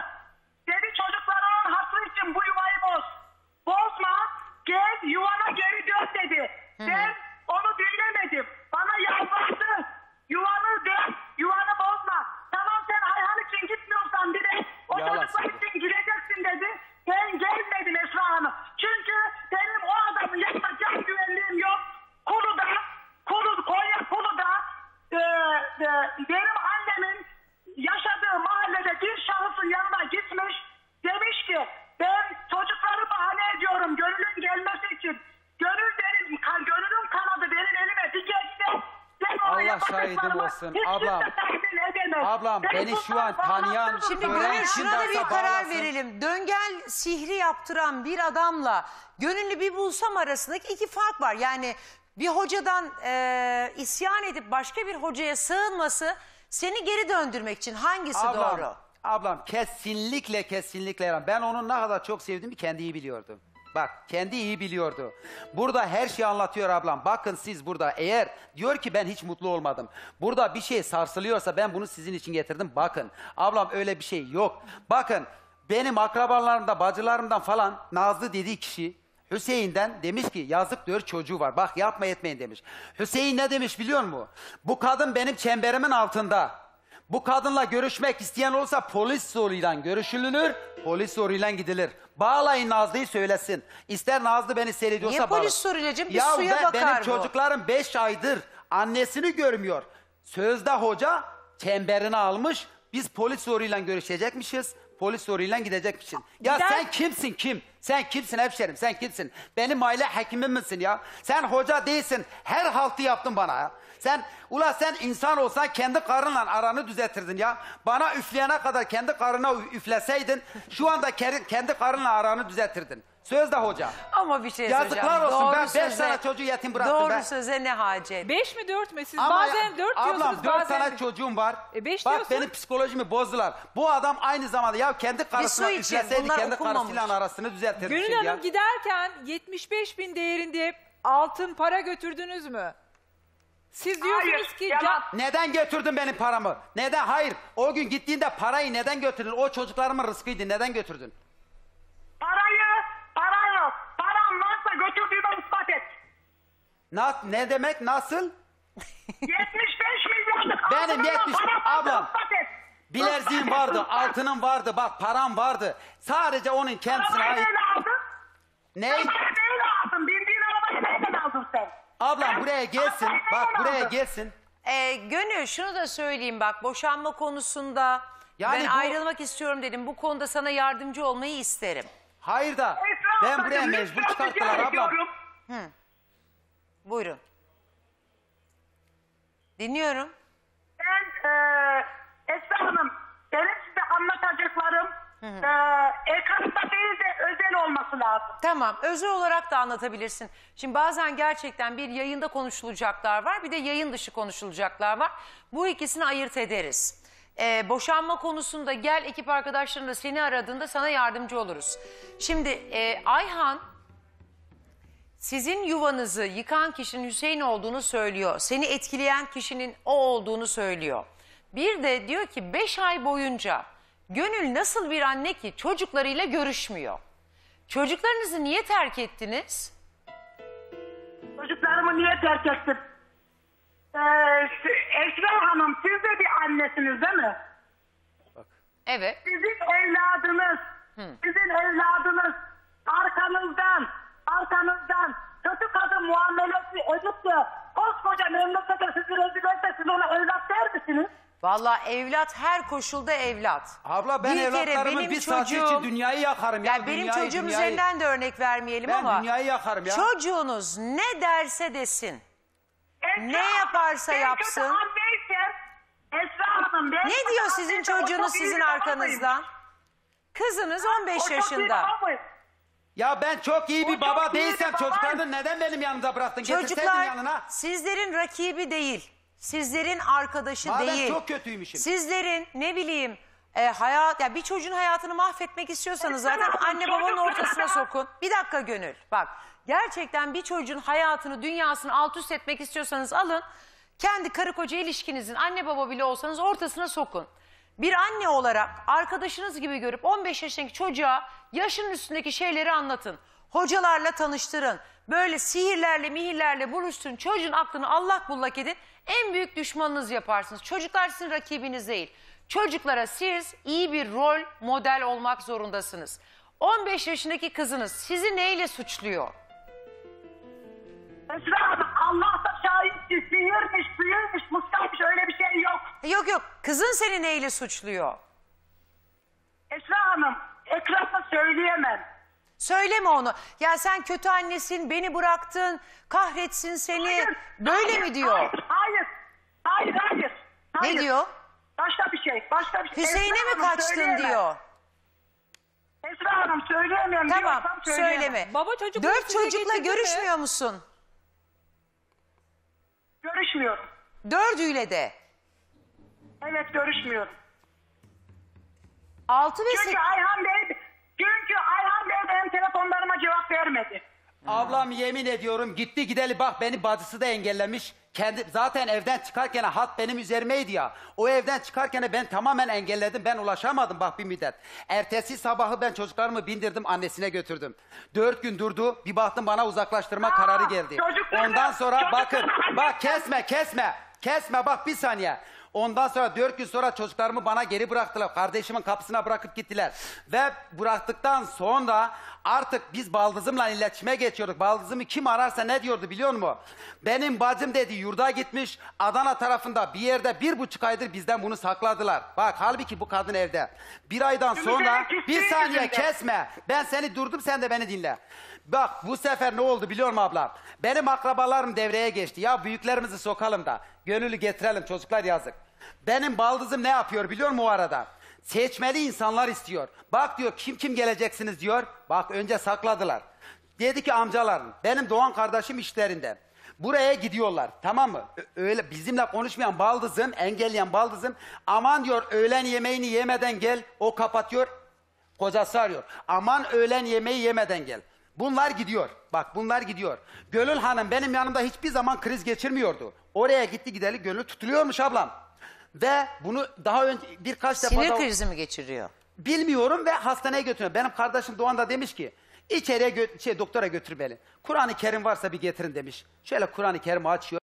Dedi çocukların hatırı için bu yuvayı boz. Bozma, gel yuvana geri dön dedi. Ben onu dinlemedim. Bana yalvardı. Yuvanı dön, yuvanı bozma. Tamam sen Ayhan için gitmiyorsan bile için gideceksin dedi. Ben gelmedim Esra Hanım. Çünkü benim o adamın yanına can güvenliğim yok. Kulu'da, Kulu, Konya Kulu'da e, e, benim annemin yaşadığı mahallede bir şahısın yanına gitmiş. Demiş ki ben çocukları bahane ediyorum gönülün gelmesi için. Gönül benim, gönülün kanadı benim elime. Ben onu Allah şahidim olsun. Ablam, edemez. ablam, Ben beni şu an bundan tanıyan-. Şimdi Gören Gönül şuna da bir karar bağlasın. verelim. Döngel sihri yaptıran bir adamla gönüllü bir bulsam arasındaki iki fark var. Yani bir hocadan e, isyan edip başka bir hocaya sığınması seni geri döndürmek için hangisi Ablam, doğru? ablam kesinlikle kesinlikle yalan. Ben onun ne kadar çok sevdiğimi kendi iyi biliyordu. Bak kendi iyi biliyordu. Burada her şeyi anlatıyor ablam. Bakın siz burada eğer diyor ki ben hiç mutlu olmadım. Burada bir şey sarsılıyorsa ben bunu sizin için getirdim. Bakın ablam öyle bir şey yok. Bakın benim akrabalarımda bacılarımdan falan Nazlı dediği kişi Hüseyin'den demiş ki yazık diyor çocuğu var. Bak yapma etmeyin demiş. Hüseyin ne demiş biliyor musun? Bu kadın benim çemberimin altında. Bu kadınla görüşmek isteyen olsa polis zoruyla görüşülür, polis zoruyla gidilir. Bağlayın Nazlı'yı söylesin. İster Nazlı beni seyrediyorsa Niye polis zoruyla canım? Bir Ya suya ben- bakar benim bu. çocuklarım 5 aydır annesini görmüyor. Sözde hoca çemberini almış. Biz polis zoruyla görüşecekmişiz. Polis zoruyla gidecekmişiz. Ya Gider- sen kimsin kim? Sen kimsin hemşerim? Sen kimsin? Benim aile hekimim misin ya? Sen hoca değilsin. Her haltı yaptın bana ya. Sen ula sen insan olsan kendi karınla aranı düzeltirdin ya. Bana üfleyene kadar kendi karına üfleseydin şu anda kendi, karınla aranı düzeltirdin. Sözde hoca. Ama bir şey Yazıklar söyleyeceğim. olsun. Doğru Ben beş söze- tane çocuğu yetim bıraktım Doğru ben. söze ne hacet? Beş mi dört mü? Siz Ama bazen ya- dört ablam, diyorsunuz dört bazen... tane çocuğum var. E, beş Bak diyorsun. benim psikolojimi bozdular. Bu adam aynı zamanda ya kendi karısına için, üfleseydi bunlar kendi okunmamış. karısıyla arasını düzeltirdi. Gönül şimdi Hanım ya. giderken 75 bin değerinde altın para götürdünüz mü? Siz diyorsunuz Hayır, ki yalan. can- Neden götürdün benim paramı? Neden? Hayır. O gün gittiğinde parayı neden götürdün? O çocuklarımın rızkıydı. Neden götürdün? Parayı, para yok. Param varsa götürdüğümü ispat et. Na, ne demek? Nasıl? 75 milyonluk Benim altınımla 70 param varsa ablam. Bilerziğim vardı, ispat. altınım vardı, bak param vardı. Sadece onun kendisine Arabayı ait. neyle aldın? Ne? Arabayı neyle aldın? Bindiğin arabayı nereden aldın sen? Ablam buraya gelsin. Arabayı Bak neyle buraya aldın? gelsin. Ee, Gönül şunu da söyleyeyim bak boşanma konusunda Yani ben bu- ayrılmak istiyorum dedim. Bu konuda sana yardımcı olmayı isterim. Hayır da Esra ben ablacığım, buraya lütfen mecbur rica çıkarttılar ablam. ediyorum. Buyurun. Dinliyorum. Ben eee Esra Hanım, benim size anlatacaklarım eee ekranda değil de özel olması lazım. Tamam özel olarak da anlatabilirsin. Şimdi bazen gerçekten bir yayında konuşulacaklar var bir de yayın dışı konuşulacaklar var. Bu ikisini ayırt ederiz. Ee, boşanma konusunda gel ekip arkadaşların da seni aradığında sana yardımcı oluruz. Şimdi e, Ayhan sizin yuvanızı yıkan kişinin Hüseyin olduğunu söylüyor. Seni etkileyen kişinin o olduğunu söylüyor. Bir de diyor ki 5 ay boyunca Gönül nasıl bir anne ki çocuklarıyla görüşmüyor. Çocuklarınızı niye terk ettiniz? Çocuklarımı niye terk ettim? Eee Esra Hanım, siz de bir annesiniz değil mi? Evet. Sizin evladınız, sizin evladınız arkanızdan, arkanızdan kötü kadın muamelesi edip de koskoca memlekete sizi rezil etse siz ona evlat der misiniz? Vallahi evlat her koşulda evlat. Abla ben Bir kere evlatlarımın benim bir saati çocuğum- için dünyayı yakarım ya. Yani benim dünyayı, çocuğum dünyayı. üzerinden de örnek vermeyelim Ben ama dünyayı yakarım ya. çocuğunuz ne derse desin. Esra Ne yaparsa ben yapsın. kötü anneysem, Esra Hanım ben Ne diyor sizin çocuğunuz sizin arkanızdan? Kızınız O 15 çok iyi yaşında. babayım. Ya ben çok iyi bir O baba değilsem çocuklarını neden benim yanımda bıraktın? Çocuklar yanına. sizlerin rakibi değil. Sizlerin arkadaşı Madem değil. çok kötüymüşüm. Sizlerin ne bileyim e, hayat ya bir çocuğun hayatını mahvetmek istiyorsanız zaten anne babanın ortasına sokun. Bir dakika gönül. Bak gerçekten bir çocuğun hayatını, dünyasını alt üst etmek istiyorsanız alın. Kendi karı koca ilişkinizin anne baba bile olsanız ortasına sokun. Bir anne olarak arkadaşınız gibi görüp 15 yaşındaki çocuğa yaşının üstündeki şeyleri anlatın. Hocalarla tanıştırın. Böyle sihirlerle mihirlerle buluşturun. Çocuğun aklını allak bullak edin. En büyük düşmanınız yaparsınız. Çocuklar sizin rakibiniz değil. Çocuklara siz iyi bir rol model olmak zorundasınız. 15 yaşındaki kızınız sizi neyle suçluyor? Esra Hanım Allah da şahitçi. Sihirmiş, büyüymüş, muskaymış öyle bir şey yok. Yok yok kızın seni neyle suçluyor? Esra Hanım ekranda söyleyemem. Söyleme onu. Ya sen kötü annesin, beni bıraktın, kahretsin seni. Böyle hayır, mi diyor? Hayır, hayır, hayır, hayır. Ne hayır. diyor? Başka bir şey, başka bir şey. Hüseyin'e Esra mi Hanım, kaçtın söyleyemem. diyor. Esra Hanım söyleyemiyorum Tamam diyorsam söyleyemem. söyleme. Baba çocukları Dört size çocukla getirdi mi? görüşmüyor musun? Görüşmüyorum. Dördüyle de. Evet görüşmüyorum. Altı ve Çünkü sekiz. Ayhan Bey, çünkü Ayhan Bey benim telefonlarıma cevap vermedi. Ablam yemin ediyorum gitti gideli bak beni bacısı da engellemiş. Kendi zaten evden çıkarken hat benim üzerimeydi ya. O evden çıkarken ben tamamen engelledim. Ben ulaşamadım bak bir müddet. Ertesi sabahı ben çocuklarımı bindirdim annesine götürdüm. Dört gün durdu. Bir baktım bana uzaklaştırma kararı geldi. Ondan sonra bakın bak kesme kesme. Kesme bak bir saniye. Ondan sonra dört gün sonra çocuklarımı bana geri bıraktılar. Kardeşimin kapısına bırakıp gittiler. Ve bıraktıktan sonra artık biz baldızımla iletişime geçiyorduk. Baldızımı kim ararsa ne diyordu biliyor musun? Benim bacım dedi yurda gitmiş. Adana tarafında bir yerde bir buçuk aydır bizden bunu sakladılar. Bak halbuki bu kadın evde. Bir aydan sonra bir saniye kesme. Ben seni durdum sen de beni dinle. Bak bu sefer ne oldu biliyor musun ablam? Benim akrabalarım devreye geçti. Ya büyüklerimizi sokalım da gönüllü getirelim çocuklar yazık. Benim baldızım ne yapıyor biliyor musun o arada? Seçmeli insanlar istiyor. Bak diyor kim kim geleceksiniz diyor. Bak önce sakladılar. Dedi ki amcalarım benim Doğan kardeşim işlerinde. Buraya gidiyorlar tamam mı? Öyle bizimle konuşmayan baldızım, engelleyen baldızım aman diyor öğlen yemeğini yemeden gel o kapatıyor Kocası arıyor. Aman öğlen yemeği yemeden gel. Bunlar gidiyor. Bak bunlar gidiyor. Gönül Hanım benim yanımda hiçbir zaman kriz geçirmiyordu. Oraya gitti gideli gönül tutuluyormuş ablam. Ve bunu daha önce birkaç defa Sinir da- krizi mi geçiriyor? bilmiyorum ve hastaneye götürüyor. Benim kardeşim Doğan da demiş ki içeriye gö- şey, doktora götür beni. Kur'an-ı Kerim varsa bir getirin demiş. Şöyle Kur'an-ı Kerim'i açıyor.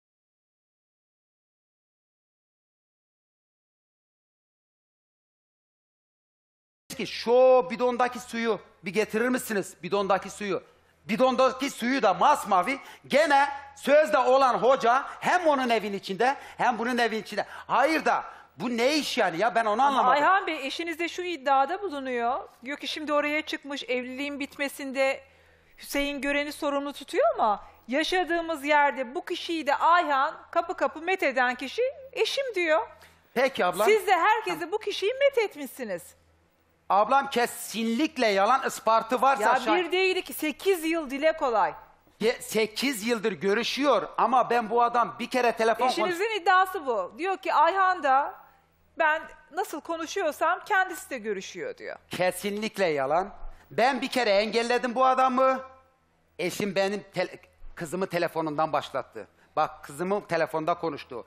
ki şu bidondaki suyu bir getirir misiniz? Bidondaki suyu. Bidondaki suyu da masmavi. Gene sözde olan hoca hem onun evin içinde hem bunun evin içinde. Hayır da bu ne iş yani ya ben onu anlamadım. Ayhan Bey eşiniz de şu iddiada bulunuyor. Diyor ki şimdi oraya çıkmış evliliğin bitmesinde Hüseyin Gören'i sorumlu tutuyor ama yaşadığımız yerde bu kişiyi de Ayhan kapı kapı met eden kişi eşim diyor. Peki ablam. Siz de herkese bu kişiyi met etmişsiniz. Ablam kesinlikle yalan ispartı varsa Ya bir değil ki 8 yıl dile kolay. Ye- 8 yıldır görüşüyor ama ben bu adam bir kere telefon Eşinizin iddiası bu. Diyor ki Ayhan da ben nasıl konuşuyorsam kendisi de görüşüyor diyor. Kesinlikle yalan. Ben bir kere engelledim bu adamı. Eşim benim tel- kızımı telefonundan başlattı. Bak kızımın telefonda konuştu.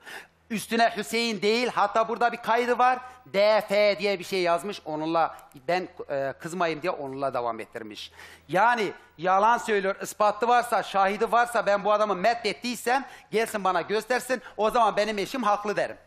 Üstüne Hüseyin değil hatta burada bir kaydı var. DF diye bir şey yazmış onunla ben e, kızmayayım diye onunla devam ettirmiş. Yani yalan söylüyor ispatı varsa şahidi varsa ben bu adamı methettiysem gelsin bana göstersin o zaman benim eşim haklı derim.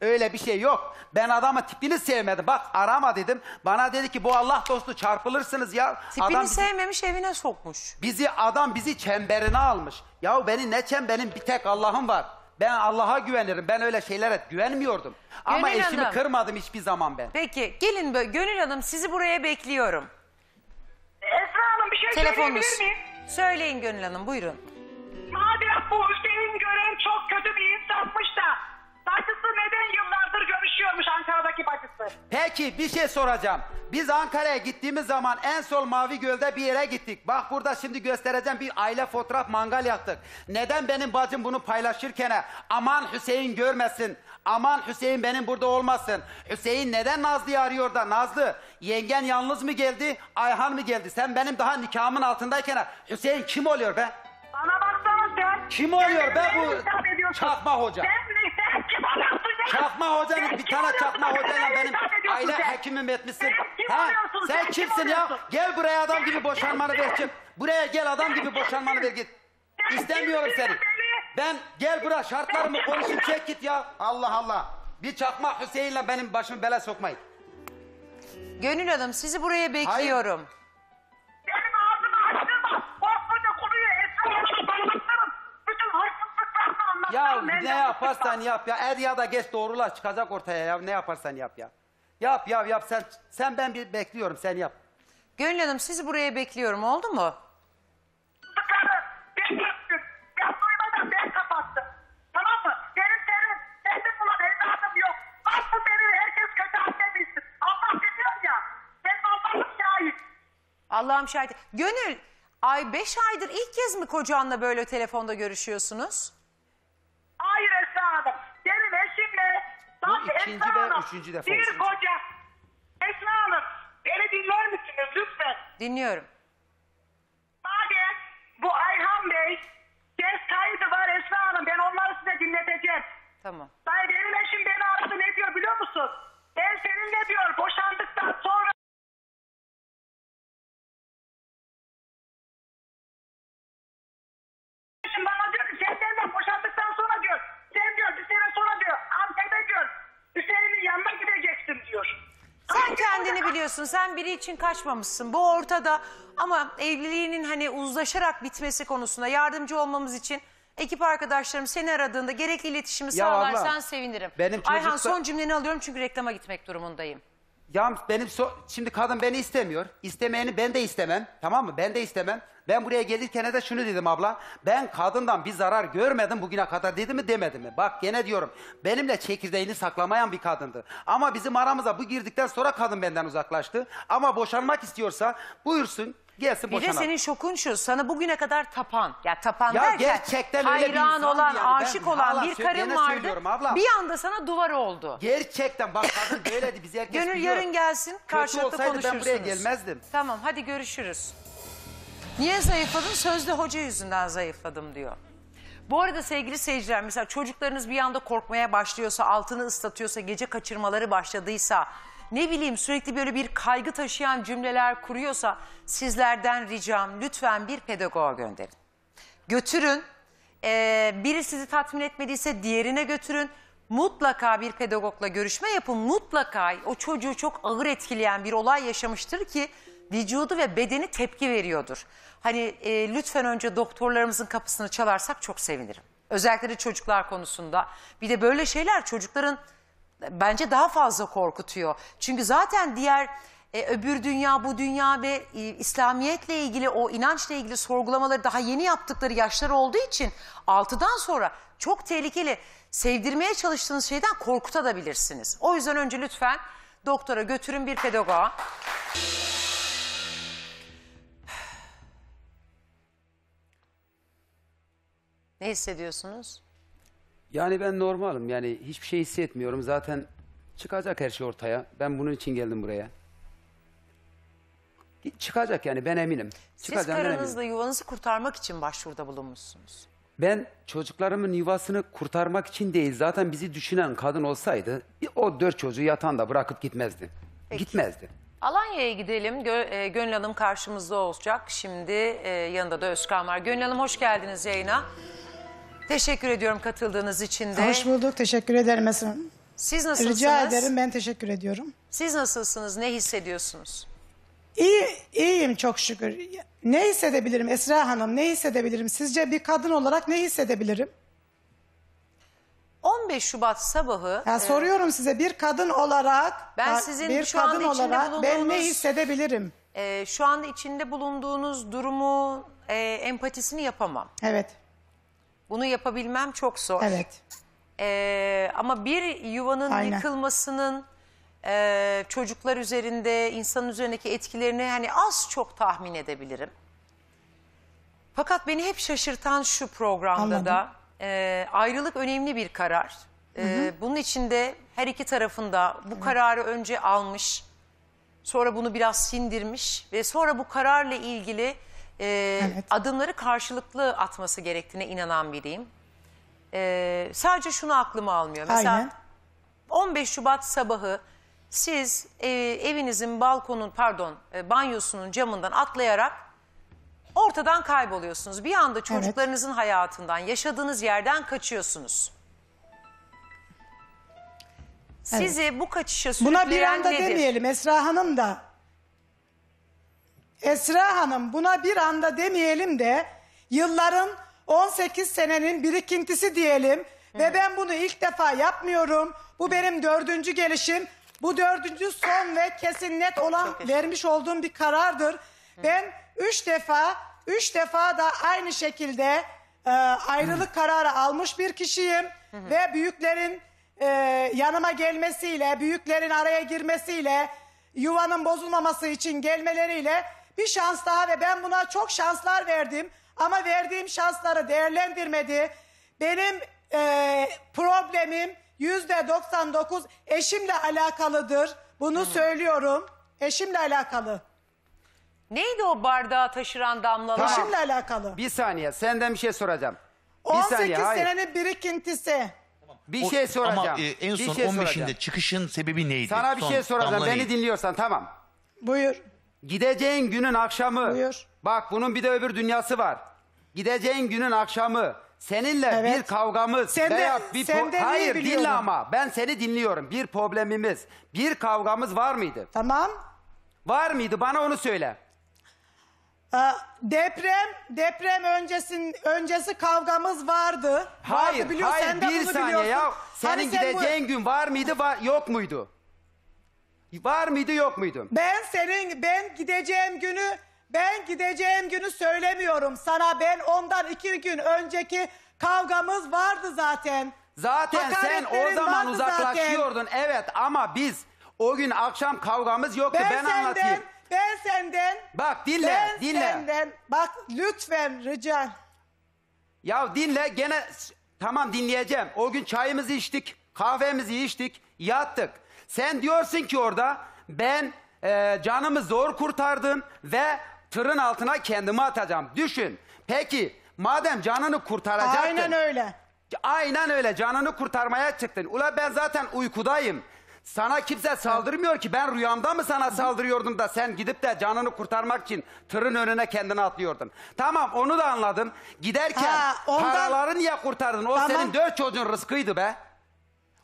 Öyle bir şey yok. Ben adamın tipini sevmedim. Bak arama dedim. Bana dedi ki bu Allah dostu çarpılırsınız ya. Tipini adam bizi, sevmemiş evine sokmuş. bizi adam bizi çemberine almış. Ya beni ne çem benim bir tek Allah'ım var. Ben Allah'a güvenirim. Ben öyle şeylere güvenmiyordum. Ama Gönül eşimi Hanım. kırmadım hiçbir zaman ben. Peki gelin böyle Gönül Hanım sizi buraya bekliyorum. Esra Hanım bir şey Telefonunuz. söyleyebilir miyim? Söyleyin Gönül Hanım buyurun. Madem bu Hüseyin Gören çok kötü bir insanmış da Bacısı neden yıllardır görüşüyormuş Ankara'daki bacısı? Peki bir şey soracağım. Biz Ankara'ya gittiğimiz zaman en sol Mavi Göl'de bir yere gittik. Bak burada şimdi göstereceğim bir aile fotoğraf mangal yaktık. Neden benim bacım bunu paylaşırken aman Hüseyin görmesin. Aman Hüseyin benim burada olmasın. Hüseyin neden Nazlı'yı arıyor da Nazlı yengen yalnız mı geldi Ayhan mı geldi? Sen benim daha nikahımın altındayken Hüseyin kim oluyor be? Bana baksana. Kim oluyor Sen be bu çakma hoca? Sen, sen kim oluyorsun ya? Çakma hocanın Sen bir kim tane oluyorsun çakma da hocayla benim hitap ediyorsun aile sen? hekimim etmişsin. Sen kim Ha? oluyorsun? Sen Sen kim kimsin ya? oluyorsun? Gel buraya adam gibi boşanmanı ver çık. Buraya gel adam gibi boşanmanı ver git. Sen İstemiyorum kimsin seni. ya? Ben gel buraya şartlarımı konuşup çek git ya. Allah Allah. Bir çakma Hüseyin'le benim başımı bela sokmayın. Gönül Hanım sizi buraya bekliyorum. Ya ne yaparsan yap ya. Er ya da geç doğrular çıkacak ortaya ya. Ne yaparsan yap ya. Yap yap yap sen sen ben bir bekliyorum sen yap. Gönül Hanım sizi buraya bekliyorum oldu mu? Hırsızlıkları ben yaptım. Ben duymadan ben kapattım. Tamam mı? Benim senin, senin bulan evladım yok. Nasıl beni herkes kötü anne bilsin. Allah biliyor ya. Benim Allah'ım şahit. Allah'ım şahit. Gönül ay beş aydır ilk kez mi kocanla böyle telefonda görüşüyorsunuz? İkinci Esra ve Hanım, üçüncü defa Bir olsun. koca. Esra Hanım beni dinler misiniz lütfen? Dinliyorum. Madem bu Ayhan Bey ses kaydı var Esra Hanım ben onları size dinleteceğim. Tamam. Dayı benim eşim beni aradı ne diyor biliyor musun? Ben seninle diyor boşandıktan sonra Eşim bana diyor ki sen benden boşandıktan sonra diyor sen diyor bir sene sonra diyor Antep'e diyor Hüseyin'in yanına gideceksin diyor. Sen kendini biliyorsun. Sen biri için kaçmamışsın. Bu ortada. Ama evliliğinin hani uzlaşarak bitmesi konusunda yardımcı olmamız için ekip arkadaşlarım seni aradığında gerekli iletişimi Ya sağlarsan abla, sevinirim. benim Ayhan çocukta- son cümleni alıyorum çünkü reklama gitmek durumundayım. Ya benim so şimdi kadın beni istemiyor. İstemeyeni ben de istemem. Tamam mı? Ben de istemem. Ben buraya gelirken de şunu dedim abla. Ben kadından bir zarar görmedim bugüne kadar dedi mi demedi mi? Bak gene diyorum. Benimle çekirdeğini saklamayan bir kadındı. Ama bizim aramıza bu girdikten sonra kadın benden uzaklaştı. Ama boşanmak istiyorsa buyursun gelsin Bir de senin şokun şu. Sana bugüne kadar tapan. Ya tapan Ya derken gerçekten öyle bir hayran insandı olan, yani. Ben aşık hala olan bir sö- karın gene vardı. söylüyorum abla. Bir anda sana duvar oldu. Gerçekten bak kadın böyleydi bizi herkes Gönül biliyor. yarın gelsin karşılıklı olsaydı ben konuşursunuz. buraya gelmezdim. Tamam hadi görüşürüz. Niye zayıfladın? Sözde hoca yüzünden zayıfladım diyor. Bu arada sevgili seyirciler mesela çocuklarınız bir anda korkmaya başlıyorsa, altını ıslatıyorsa, gece kaçırmaları başladıysa, ne bileyim sürekli böyle bir kaygı taşıyan cümleler kuruyorsa sizlerden ricam lütfen bir pedagoğa gönderin. Götürün. Ee, biri sizi tatmin etmediyse diğerine götürün. Mutlaka bir pedagogla görüşme yapın. Mutlaka o çocuğu çok ağır etkileyen bir olay yaşamıştır ki vücudu ve bedeni tepki veriyordur. Hani e, lütfen önce doktorlarımızın kapısını çalarsak çok sevinirim. Özellikle de çocuklar konusunda. Bir de böyle şeyler çocukların bence daha fazla korkutuyor. Çünkü zaten diğer e, öbür dünya, bu dünya ve e, İslamiyetle ilgili o inançla ilgili sorgulamaları daha yeni yaptıkları yaşlar olduğu için altıdan sonra çok tehlikeli sevdirmeye çalıştığınız şeyden korkutabilirsiniz. O yüzden önce lütfen doktora götürün bir pedagoğa. Ne hissediyorsunuz? Yani ben normalim yani hiçbir şey hissetmiyorum zaten çıkacak her şey ortaya. Ben bunun için geldim buraya. Çıkacak yani ben eminim. Siz Çıkacağından karınızla yuvanızı kurtarmak için başvuruda bulunmuşsunuz. Ben çocuklarımın yuvasını kurtarmak için değil zaten bizi düşünen kadın olsaydı o dört çocuğu yatağında bırakıp gitmezdi. Gitmezdi. Alanya'ya gidelim. Gö- e, Gönül Hanım karşımızda olacak. Şimdi e, yanında da Özkan var. Gönül Hanım hoş geldiniz yayına. Teşekkür ediyorum katıldığınız için de. Hoş bulduk. Teşekkür ederim Esra. Siz nasılsınız? Rica ederim. Ben teşekkür ediyorum. Siz nasılsınız? Ne hissediyorsunuz? İyi, iyiyim çok şükür. Ne hissedebilirim Esra Hanım? Ne hissedebilirim? Sizce bir kadın olarak ne hissedebilirim? 15 Şubat sabahı Ya e, soruyorum size bir kadın olarak Ben sizin bir şu anda kadın içinde olarak ben ne bulunduğunuz- hissedebilirim? e, şu anda içinde bulunduğunuz durumu e, empatisini yapamam. Evet. Bunu yapabilmem çok zor. Evet. Ee, ama bir yuvanın Aynen. yıkılmasının e, çocuklar üzerinde, insan üzerindeki etkilerini hani az çok tahmin edebilirim. Fakat beni hep şaşırtan şu programda Anladım. da e, ayrılık önemli bir karar. E, bunun içinde her iki tarafında bu kararı önce almış, sonra bunu biraz sindirmiş ve sonra bu kararla ilgili e, Evet. adımları karşılıklı atması gerektiğine inanan biriyim. E, sadece şunu aklıma almıyor. Mesela Aynen. 15 Şubat sabahı siz e, evinizin balkonun pardon e, banyosunun camından atlayarak ortadan kayboluyorsunuz. Bir anda çocuklarınızın hayatından, yaşadığınız yerden kaçıyorsunuz. Sizi bu kaçışa sürükleyen Buna bir anda nedir? demeyelim Esra Hanım da. Esra Hanım buna bir anda demeyelim de yılların 18 senenin birikintisi diyelim. Ve ben bunu ilk defa yapmıyorum. Bu benim dördüncü gelişim. Bu dördüncü son ve kesin net olan Çok vermiş olduğum bir karardır. Ben üç defa, üç defa da aynı şekilde e, ayrılık kararı almış bir kişiyim. Ve büyüklerin e, yanıma gelmesiyle, büyüklerin araya girmesiyle, yuvanın bozulmaması için gelmeleriyle bir şans daha ve ben buna çok şanslar verdim. Ama verdiğim şansları değerlendirmedi. Benim e, problemim yüzde 99 eşimle alakalıdır. Bunu söylüyorum. Eşimle alakalı. Neydi o bardağı taşıran damlalar? Tamam. Eşimle alakalı. Bir saniye senden bir şey soracağım. Bir 18 saniye hayır. senenin birikintisi. Bir O- şey soracağım. Ama e, en Bir son şey 15'inde soracağım. çıkışın sebebi neydi? Sana bir Son şey soracağım. damla Beni neydi? dinliyorsan tamam. Buyur. Gideceğin günün akşamı. Buyur. Bak bunun bir de öbür dünyası var. Gideceğin günün akşamı seninle Evet. bir kavgamız Sen de- veya bir sen de neyi hayır biliyorum? dinle ama ben seni dinliyorum. Bir problemimiz, bir kavgamız var mıydı? Tamam. Var mıydı? Bana onu söyle. Ee, deprem deprem öncesin öncesi kavgamız vardı. Hayır, vardı biliyor, hayır sen de bir bunu saniye biliyorsun. ya. Senin Hani sen bu- gideceğin gün var mıydı, var, yok muydu? Var mıydı, yok muydu? Ben senin ben gideceğim günü ben gideceğim günü söylemiyorum sana. Ben ondan iki gün önceki kavgamız vardı zaten. Zaten sen o Hakaretlerin zaman vardı uzaklaşıyordun. Evet ama biz o gün akşam kavgamız yoktu. Ben, Ben, senden anlatayım. ben senden Bak dinle, ben dinle. senden bak lütfen rica Ya dinle gene tamam dinleyeceğim. O gün çayımızı içtik, kahvemizi içtik, yattık. Sen diyorsun ki orada ben e, canımı zor kurtardım ve tırın altına kendimi atacağım. Düşün. Peki madem canını kurtaracaktın. Aynen öyle. Aynen öyle canını kurtarmaya çıktın. Ula ben zaten uykudayım. Sana kimse saldırmıyor ki. Ben rüyamda mı sana saldırıyordum da sen gidip de canını kurtarmak için tırın önüne kendini atlıyordun. Tamam onu da anladım. Giderken Ha, ondan- paraları niye kurtardın? O Tamam. senin dört çocuğun rızkıydı be.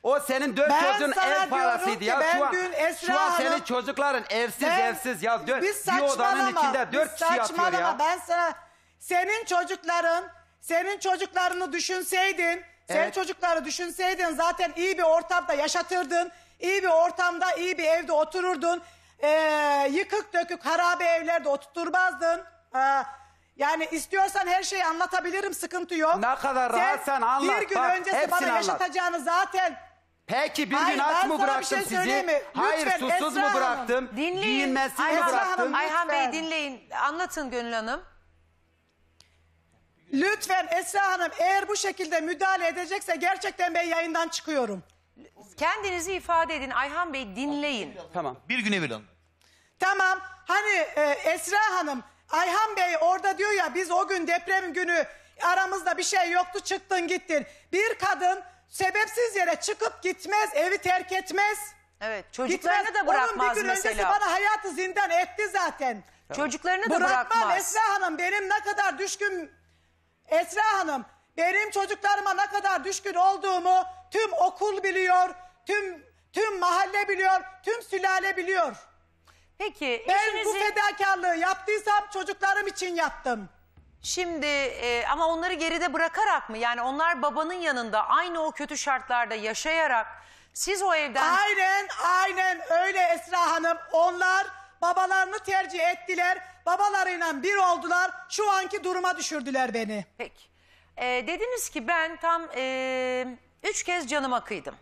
O senin dört Ben çocuğun sana ev diyorum parasıydı ki ya. ben şu an, dün Esra şu an Hanım- senin çocukların evsiz Ben- evsiz ya. Dört, Biz bir odanın içinde biz dört kişi yatıyor saçmalama. ya. Ben sana senin çocukların senin çocuklarını düşünseydin sen Evet. çocukları düşünseydin zaten iyi bir ortamda yaşatırdın. iyi bir ortamda iyi bir evde otururdun. Ee, yıkık dökük harabe evlerde oturtmazdın. Ee, yani istiyorsan her şeyi anlatabilirim sıkıntı yok. Ne kadar rahatsan anlat, Bir gün bak, öncesi hepsini bana anlat. yaşatacağını zaten Peki bir Hayır, gün aç ben mı sana bir bıraktım şey söyleyeyim sizi? mi? Hayır Lütfen susuz Esra mu Hanım. bıraktım? Dinleyin. Giyinmesini mi Ayhan, bıraktım? Hanım, Ayhan Bey lütfen. dinleyin. Anlatın Gönül Hanım. lütfen Esra Hanım eğer bu şekilde müdahale edecekse gerçekten ben yayından çıkıyorum. Kendinizi ifade edin. Ayhan Bey dinleyin. Tamam. Bir gün evvel hanım. Tamam hani e, Esra Hanım Ayhan Bey orada diyor ya biz o gün deprem günü aramızda bir şey yoktu çıktın gittin. Bir kadın sebepsiz yere çıkıp gitmez evi terk etmez. Evet Gitmez. çocuklarını da Onun bırakmaz bir gün öncesi mesela. bana hayatı zindan etti zaten. Çocuklarını da Bırakmam bırakmaz. Esra Hanım benim ne kadar düşkün Esra Hanım benim çocuklarıma ne kadar düşkün olduğumu tüm okul biliyor, tüm tüm mahalle biliyor, tüm sülale biliyor. Peki Ben eşinizi bu fedakarlığı yaptıysam çocuklarım için yaptım. Şimdi e, ama onları geride bırakarak mı? Yani onlar babanın yanında aynı o kötü şartlarda yaşayarak siz o evden Aynen aynen öyle Esra Hanım. Onlar babalarını tercih ettiler. Babalarıyla bir oldular. Şu anki duruma düşürdüler beni. Peki. Ee, dediniz ki ben tam e, Üç kez canıma kıydım.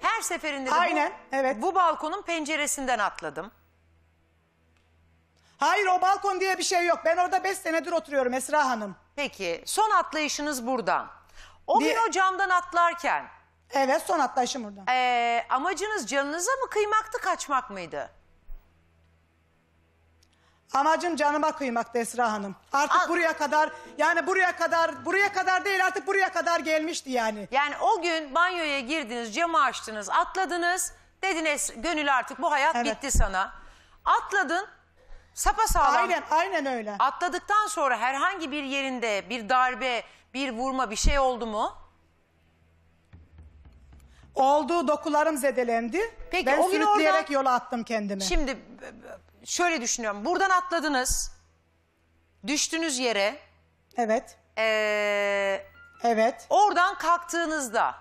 Her seferinde de bu- Aynen, evet. bu balkonun penceresinden atladım. Hayır o balkon diye bir şey yok. Ben orada 5 senedir oturuyorum Esra Hanım. Peki son atlayışınız buradan. O gün Diye- o camdan atlarken Evet son atlayışım burada. eee, amacınız canınıza mı kıymaktı kaçmak mıydı? Amacım canıma kıymaktı Esra Hanım. Artık An- buraya kadar yani buraya kadar buraya kadar değil artık buraya kadar gelmişti yani. Yani o gün banyoya girdiniz, camı açtınız, atladınız. Dediniz gönül artık bu hayat Evet. bitti sana. Atladın, sapasağlam. Aynen aynen öyle. Atladıktan sonra herhangi bir yerinde bir darbe, bir vurma bir şey oldu mu? Olduğu dokularım zedelendi. Peki, ben o gün sürükleyerek oradan- yola attım kendimi. Şimdi şöyle düşünüyorum. Buradan atladınız. Düştünüz yere. Evet. Ee, Evet. oradan kalktığınızda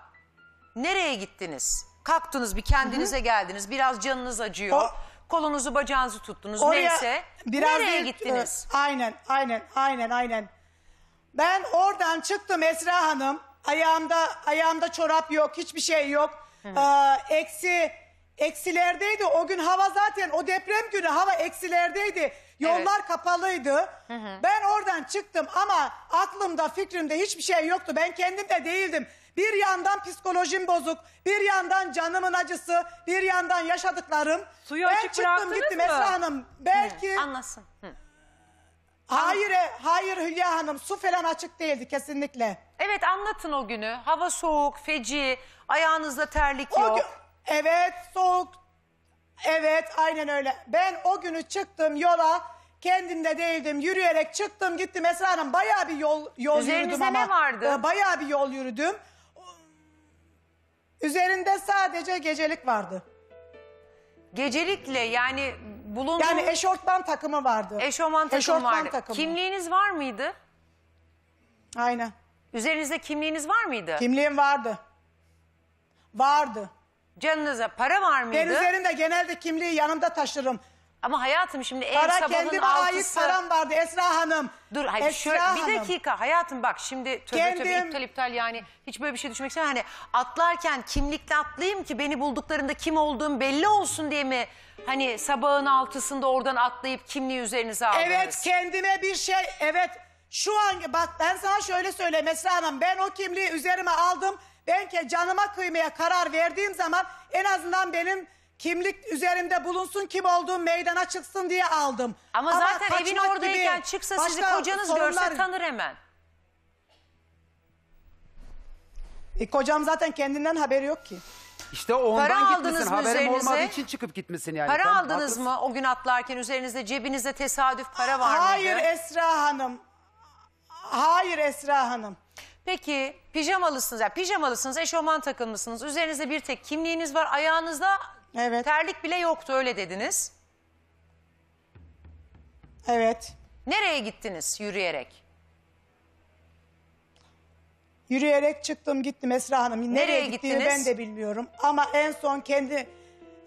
nereye gittiniz? Kalktınız bir kendinize geldiniz. Biraz canınız acıyor. O- Kolunuzu bacağınızı tuttunuz. Oraya Neyse. biraz nereye bir- gittiniz? e, aynen, aynen, aynen, aynen. Ben oradan çıktım Esra Hanım. Ayağımda ayağımda çorap yok, hiçbir şey yok. Ee, eksi eksilerdeydi. O gün hava zaten o deprem günü hava eksilerdeydi. Yollar kapalıydı. Ben oradan çıktım ama aklımda, fikrimde hiçbir şey yoktu. Ben kendim de değildim. Bir yandan psikolojim bozuk, bir yandan canımın acısı, bir yandan yaşadıklarım. Suyu ben açık çıktım bıraktınız gittim mı? Esra Hanım. Belki Anlasın. Hı. Hayır, hayır Hülya Hanım su falan açık değildi kesinlikle. Evet anlatın o günü. Hava soğuk, feci, ayağınızda terlik O yok. gün- evet soğuk. Evet aynen öyle. Ben o günü çıktım yola kendimde değildim. Yürüyerek çıktım gittim Esra Hanım. Bayağı bir yol, yol Üzerinizde yürüdüm ama. ne vardı? e, Bayağı bir yol yürüdüm. Üzerinde sadece gecelik vardı. Gecelikle yani bulunduğunuz Yani eşortman takımı vardı. eşofman takım Eşortman vardı. takımı. Kimliğiniz var mıydı? Aynen. Üzerinizde kimliğiniz var mıydı? Kimliğim vardı. Vardı. Canınıza para var mıydı? Ben üzerimde genelde kimliği yanımda taşırım. Ama hayatım şimdi ev Para sabahın kendime ait altısı. param vardı Esra Hanım. Dur hayır Esra şöyle bir Hanım. dakika hayatım bak şimdi tövbe tövbe Kendim- iptal iptal yani hiç böyle bir şey düşünmek istemiyorum. Hani atlarken kimlikle atlayayım ki beni bulduklarında kim olduğum belli olsun diye mi hani sabahın altısında oradan atlayıp kimliği üzerinize aldınız? Evet kendime bir şey evet şu an bak ben sana şöyle söyleyeyim Esra Hanım ben o kimliği üzerime aldım. Ben ki canıma kıymaya karar verdiğim zaman en azından benim kimlik üzerimde bulunsun kim olduğum meydana çıksın diye aldım. Ama, zaten evin kaçmak oradayken gibi çıksa sizi başka kocanız sorunlar- görse tanır hemen. E, kocam zaten kendinden haberi yok ki. İşte ondan Para aldınız gitmişsin. mı Haberim üzerinize? olmadığı için çıkıp gitmişsin yani. Para Sen aldınız haklısın. mı o gün atlarken üzerinizde cebinizde tesadüf para var Hayır mıydı? Esra Hanım. Hayır Esra Hanım. Peki pijamalısınız yani pijamalısınız eşofman takılmışsınız üzerinizde bir tek kimliğiniz var ayağınızda Evet. terlik bile yoktu öyle dediniz. Evet. Nereye gittiniz yürüyerek? Yürüyerek çıktım gittim Esra Hanım. Nereye, Nereye gittiğimi gittiniz? ben de bilmiyorum. Ama en son kendi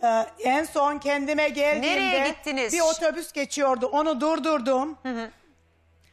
e, en son kendime geldiğimde Nereye gittiniz? bir otobüs geçiyordu. Onu durdurdum.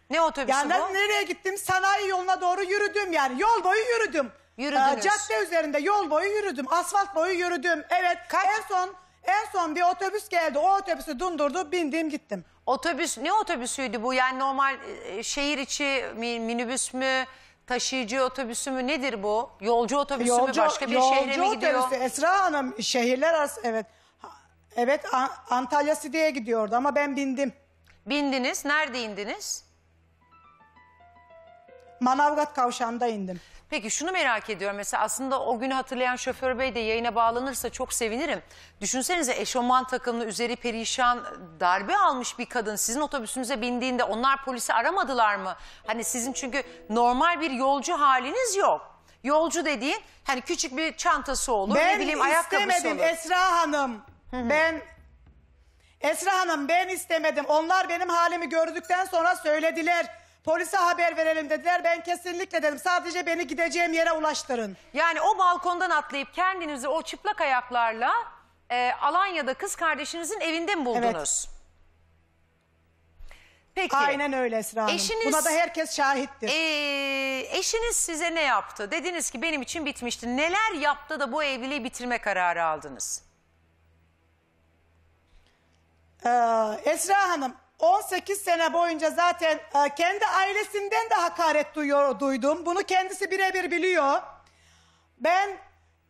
Ne otobüsü Yani bu? ben nereye gittim? Sanayi yoluna doğru yürüdüm yani. Yol boyu yürüdüm. Yürüdünüz. E, cadde üzerinde yol boyu yürüdüm. Asfalt boyu yürüdüm. Evet. Kaç- En son en son bir otobüs geldi. O otobüsü durdurdu. Bindim gittim. Otobüs ne otobüsüydü bu? Yani normal e, şehir içi mi, minibüs mü? Taşıyıcı otobüsü mü? Nedir bu? Yolcu otobüsü mü? Başka bir şehre mi gidiyor? otobüsü. Esra Hanım şehirler arası evet. Ha, Evet An- Antalya Side'ye gidiyordu ama ben bindim. Bindiniz. Nerede indiniz? Manavgat kavşağında indim. Peki şunu merak ediyorum. Mesela aslında o günü hatırlayan şoför bey de yayına bağlanırsa çok sevinirim. Düşünsenize eşofman takımlı üzeri perişan darbe almış bir kadın sizin otobüsünüze bindiğinde onlar polisi aramadılar mı? Hani sizin çünkü normal bir yolcu haliniz yok. Yolcu dediğin hani küçük bir çantası olur Ben ne bileyim ayakkabısı istemedim olur. Esra Hanım. Ben Esra Hanım ben istemedim. Onlar benim halimi gördükten sonra söylediler. Polise haber verelim dediler. Ben kesinlikle dedim. Sadece beni gideceğim yere ulaştırın. Yani o balkondan atlayıp kendinizi o çıplak ayaklarla e, Alanya'da kız kardeşinizin evinde mi buldunuz? Peki. Aynen öyle Esra Hanım. Eşiniz- Buna da herkes şahittir. Ee, eşiniz size ne yaptı? Dediniz ki benim için bitmişti. Neler yaptı da bu evliliği bitirme kararı aldınız? Ee, Esra Hanım 18 sene boyunca zaten e, kendi ailesinden de hakaret duyuyor, duydum. Bunu kendisi birebir biliyor. Ben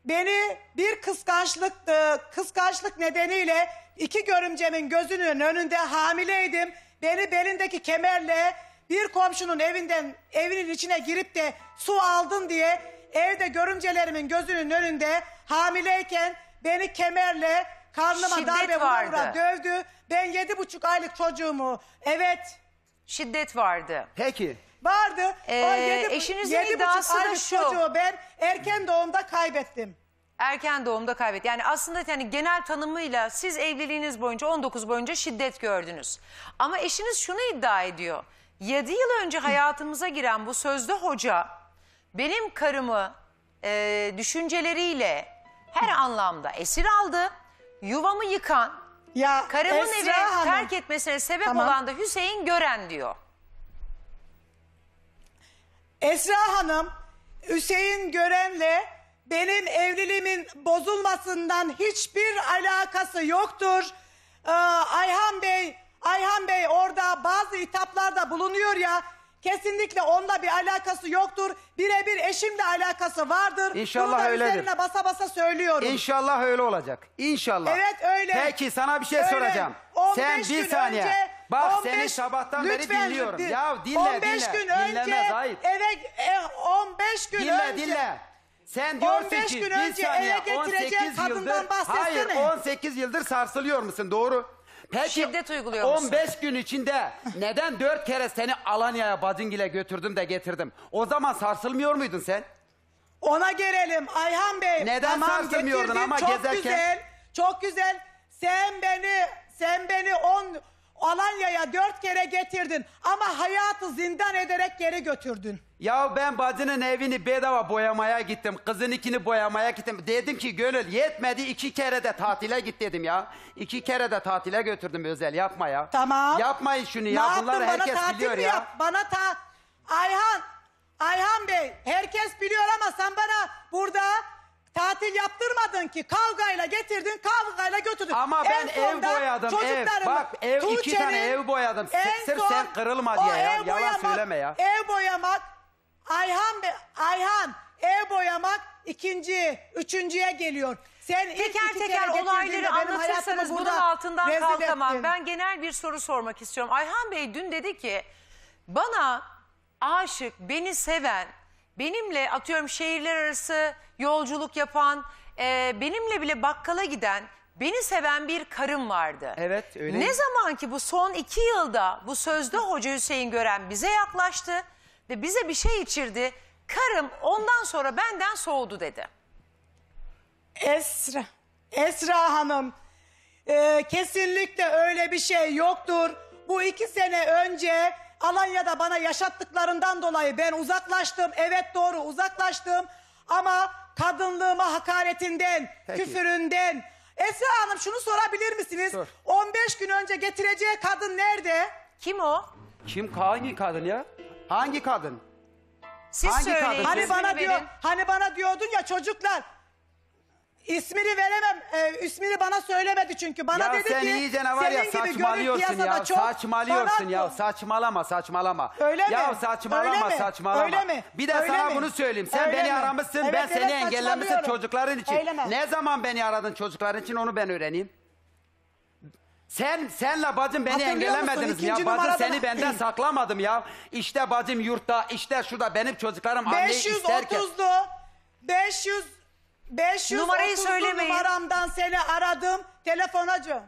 beni bir kıskançlık e, kıskançlık nedeniyle iki görümcemin gözünün önünde hamileydim. Beni belindeki kemerle bir komşunun evinden evinin içine girip de su aldın diye evde görümcelerimin gözünün önünde hamileyken beni kemerle karnıma Şiddet darbe vura vura vardı. dövdü. Ben yedi buçuk aylık çocuğumu evet Şiddet vardı. Peki. vardı. Ee, o yedi, eşinizin yedi buçuk iddiası da aylık şu. çocuğu ben erken doğumda kaybettim. Erken doğumda kaybet. Yani aslında yani genel tanımıyla siz evliliğiniz boyunca 19 boyunca şiddet gördünüz. Ama eşiniz şunu iddia ediyor. 7 yıl önce hayatımıza giren bu sözde hoca benim karımı e, düşünceleriyle her anlamda esir aldı. Yuvamı yıkan, Ya karımın Esra evi Hanım, terk etmesine sebep Tamam. olan da Hüseyin Gören diyor. Esra Hanım Hüseyin Gören'le benim evliliğimin bozulmasından hiçbir alakası yoktur. Ee, Ayhan Bey, Ayhan Bey orada bazı hitaplarda bulunuyor ya. Kesinlikle onunla bir alakası yoktur. Birebir eşimle alakası vardır. İnşallah Bunu da öyledir. üzerine basa basa söylüyorum. İnşallah öyle olacak. İnşallah. Evet, öyle. Peki sana bir şey Öyle. soracağım. 15 Sen bir gün saniye. önce- Bak 15 seni sabahtan beri Lütfen, dinliyorum. di- Ya dinle 15 dinle. gün Dinlemez önce hayır. eve e, 15 gün Dinle önce dinle. Sen diyorsun 15 ki gün bir önce saniye eve getireceğin 18 kadından yıldır bahsetsene. hayır 18 yıldır sarsılıyor musun doğru? Peki Şiddet uyguluyor musun? 15 gün içinde neden 4 kere seni Alanya'ya bacıngile götürdüm de getirdim? O zaman sarsılmıyor muydun sen? Ona gelelim Ayhan Bey. Neden tamam, sarsılmıyordun getirdin, ama çok gezerken? güzel. Çok güzel. Sen beni sen beni on Alanya'ya dört kere getirdin ama hayatı zindan ederek geri götürdün. Ya ben bacının evini bedava boyamaya gittim. Kızınkini boyamaya gittim. Dedim ki gönül yetmedi iki kere de tatile git dedim ya. İki kere de tatile götürdüm özel yapma ya. Tamam. Yapmayın şunu Ne ya. yaptın Bunları bana herkes tatil biliyor mi ya. yap? Bana ta Ayhan Ayhan Bey herkes biliyor ama sen bana burada tatil yaptırmadın ki. Kavgayla getirdin, kavgayla götürdün. Ama En ben ev boyadım ev. Bak ev iki tane ev boyadım. En Sırf son sen kırılma o diye ya. ev Yalan boyamak- söyleme ya. Ev boyamak Ayhan Bey, Ayhan ev boyamak ikinci, üçüncüye geliyor. Sen ilk Teker iki kere teker getirdiğinde olayları benim anlatırsanız hayatımı bunun burada altından rezil kalkamam. ettin. Ben genel bir soru sormak istiyorum. Ayhan Bey dün dedi ki bana aşık, beni seven, benimle atıyorum şehirler arası yolculuk yapan, e, benimle bile bakkala giden, beni seven bir karım vardı. Evet, öyle. Ne zaman ki bu son iki yılda bu sözde Hoca Hüseyin Gören bize yaklaştı ve bize bir şey içirdi. Karım ondan sonra benden soğudu dedi. Esra, Esra Hanım e, kesinlikle öyle bir şey yoktur. Bu iki sene önce Alanya'da bana yaşattıklarından dolayı ben uzaklaştım. Evet doğru uzaklaştım ama kadınlığıma hakaretinden, Peki. küfüründen. Esra Hanım şunu sorabilir misiniz? Sor. 15 gün önce getireceği kadın nerede? Kim o? Kim hangi kadın ya? Hangi kadın? Siz Hangi söyleyin. kadın? Hani ismini bana diyor, verin. hani bana diyordun ya çocuklar. İsmini veremem. E, ismini bana söylemedi çünkü. Bana ya dedi sen ki iyice ne var ya senin gibi gönül saçmalıyorsun ya çok. saçmalıyorsun ya saçmalama saçmalama. Öyle ya mi? saçmalama Öyle saçmalama. Öyle mi? Bir de Öyle sana mi? bunu söyleyeyim. Sen Öyle beni mi? aramışsın Evet, ben evet, seni engellemişsin saçmalıyorum. çocukların için. Öyle mi? Ne zaman beni aradın çocukların için onu ben öğreneyim. Sen senle bacım beni Hatırlıyor musun? engellemediniz ya? Bacım numaradan- seni benden saklamadım ya. İşte bacım yurtta, işte şurada benim çocuklarım anneyi isterken. 530'lu 500 530 Numarayı söylemeyin. numaramdan seni aradım. Telefonacı.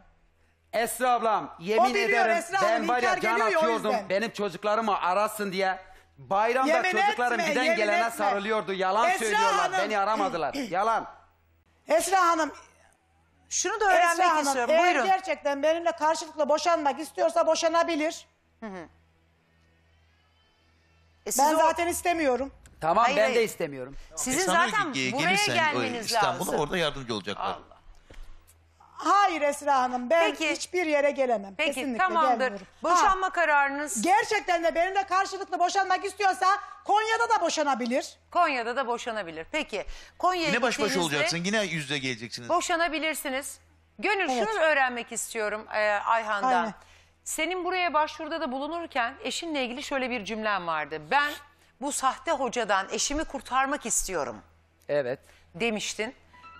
Esra ablam yemin O biliyor ederim Esra ben Hanım, var ya inkar can geliyor o atıyordum yüzden. benim çocuklarımı arasın diye. Bayramda Yemin çocuklarım etme, giden yemin gelene etme. sarılıyordu. Yalan Esra söylüyorlar. Hanım. Beni aramadılar. Yalan. Esra Hanım, Şunu da öğrenmek Esra Hanım istiyorum. eğer Buyurun. gerçekten benimle karşılıklı boşanmak istiyorsa boşanabilir. E, siz Ben o- zaten istemiyorum. Tamam Hayır, ben hayır. de istemiyorum. Sizin Sanıyor zaten ki, buraya gelirsen o gelmeniz İstanbul'a lazım. orada yardımcı olacaklar. Allah. Hayır Esra Hanım ben Peki. hiçbir yere gelemem. Peki Kesinlikle tamamdır. gelmiyorum. Ha, Boşanma kararınız gerçekten de benimle karşılıklı boşanmak istiyorsa Konya'da da boşanabilir. Konya'da da boşanabilir. Peki Konya'ya Yine baş başa gittiğinizde olacaksın. Yine yüzde geleceksiniz. Boşanabilirsiniz. Gönül Evet. şunu öğrenmek istiyorum e, Ayhan'dan. Aynen. Senin buraya başvuruda da bulunurken eşinle ilgili şöyle bir cümlem vardı. Ben bu sahte hocadan eşimi kurtarmak istiyorum Evet. demiştin.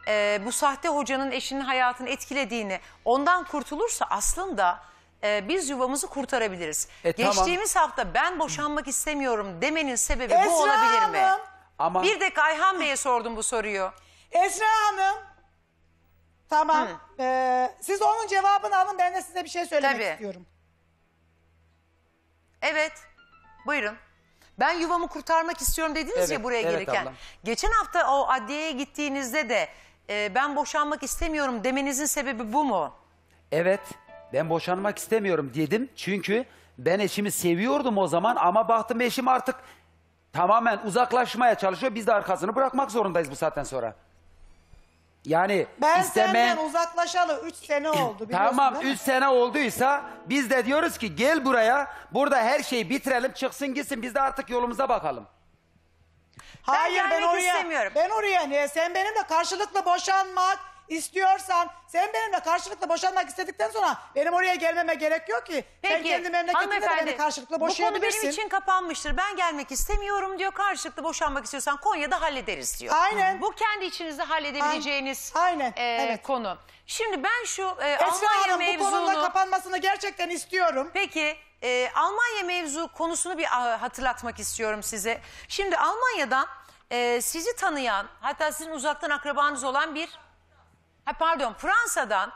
E, bu sahte hocanın eşinin hayatını etkilediğini, ondan kurtulursa aslında e, biz yuvamızı kurtarabiliriz. E, tamam. Geçtiğimiz hafta ben boşanmak istemiyorum demenin sebebi bu Esra olabilir mi? Hanım. Ama Bir de Ayhan Bey'e sordum bu soruyu. Esra Hanım. Tamam. Ee, siz onun cevabını alın ben de size bir şey söylemek Tabii. istiyorum. Evet. Buyurun. Ben yuvamı kurtarmak istiyorum dediniz Evet, ya buraya evet gelirken. ablam. Geçen hafta o adliyeye gittiğinizde de e, ben boşanmak istemiyorum demenizin sebebi bu mu? evet ben boşanmak istemiyorum dedim. Çünkü ben eşimi seviyordum o zaman ama baktım eşim artık tamamen uzaklaşmaya çalışıyor. Biz de arkasını bırakmak zorundayız bu saatten sonra. Yani Ben istemeyen... senden uzaklaşalı 3 sene oldu biliyorsun Tamam değil mi? 3 sene olduysa biz de diyoruz ki gel buraya burada her şeyi bitirelim çıksın gitsin biz de artık yolumuza bakalım. Hayır ben, gelmek oraya istemiyorum. ben oraya niye sen benimle karşılıklı boşanmak istiyorsan sen benimle karşılıklı boşanmak istedikten sonra benim oraya gelmeme gerek yok ki. Peki kendi memleketinde de hanımefendi beni karşılıklı bu konu boşayabilirsin. benim için kapanmıştır. Ben gelmek istemiyorum diyor. Karşılıklı boşanmak istiyorsan Konya'da hallederiz diyor. Aynen. Bu kendi içinizde halledebileceğiniz Aynen, e, evet. konu. Şimdi ben şu e, Esra Almanya Hanım bu konunun da mevzunu... kapanmasını gerçekten istiyorum. Peki e, Almanya mevzu konusunu bir hatırlatmak istiyorum size. Şimdi Almanya'dan e, sizi tanıyan hatta sizin uzaktan akrabanız olan bir ha, pardon Fransa'dan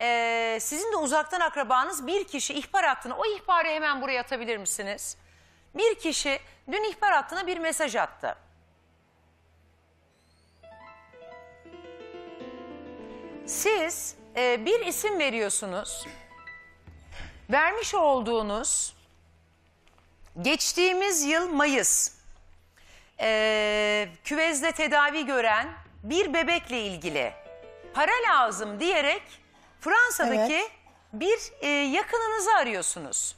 e, sizin de uzaktan akrabanız bir kişi ihbar hattına o ihbarı hemen buraya atabilir misiniz? Bir kişi dün ihbar hattına bir mesaj attı. Siz e, bir isim veriyorsunuz vermiş olduğunuz geçtiğimiz yıl Mayıs eee, küvezde tedavi gören bir bebekle ilgili para lazım diyerek Fransa'daki Evet. bir eee, yakınınızı arıyorsunuz.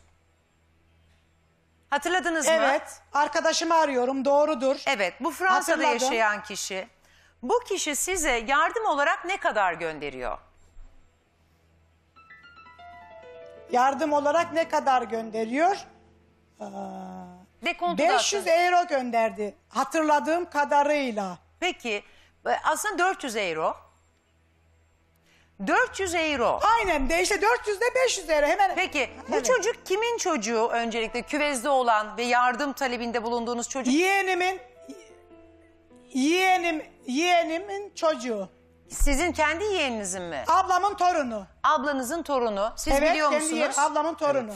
Hatırladınız mı? Evet arkadaşımı arıyorum doğrudur. Evet bu Fransa'da Hatırladım. yaşayan kişi. Bu kişi size yardım olarak ne kadar gönderiyor? Yardım olarak ne kadar gönderiyor? Dekontu da 500 atın. euro gönderdi hatırladığım kadarıyla. Peki e, aslında 400 euro. 400 euro. Aynen de işte 400 ile 500 euro hemen. Peki bu Evet. çocuk kimin çocuğu öncelikle küvezde olan ve yardım talebinde bulunduğunuz çocuk? Yeğenimin yeğenim yeğenimin çocuğu. Sizin kendi yeğeninizin mi? Ablamın torunu. Ablanızın torunu. Siz evet biliyor kendi musunuz? yeğen- ablamın torunu.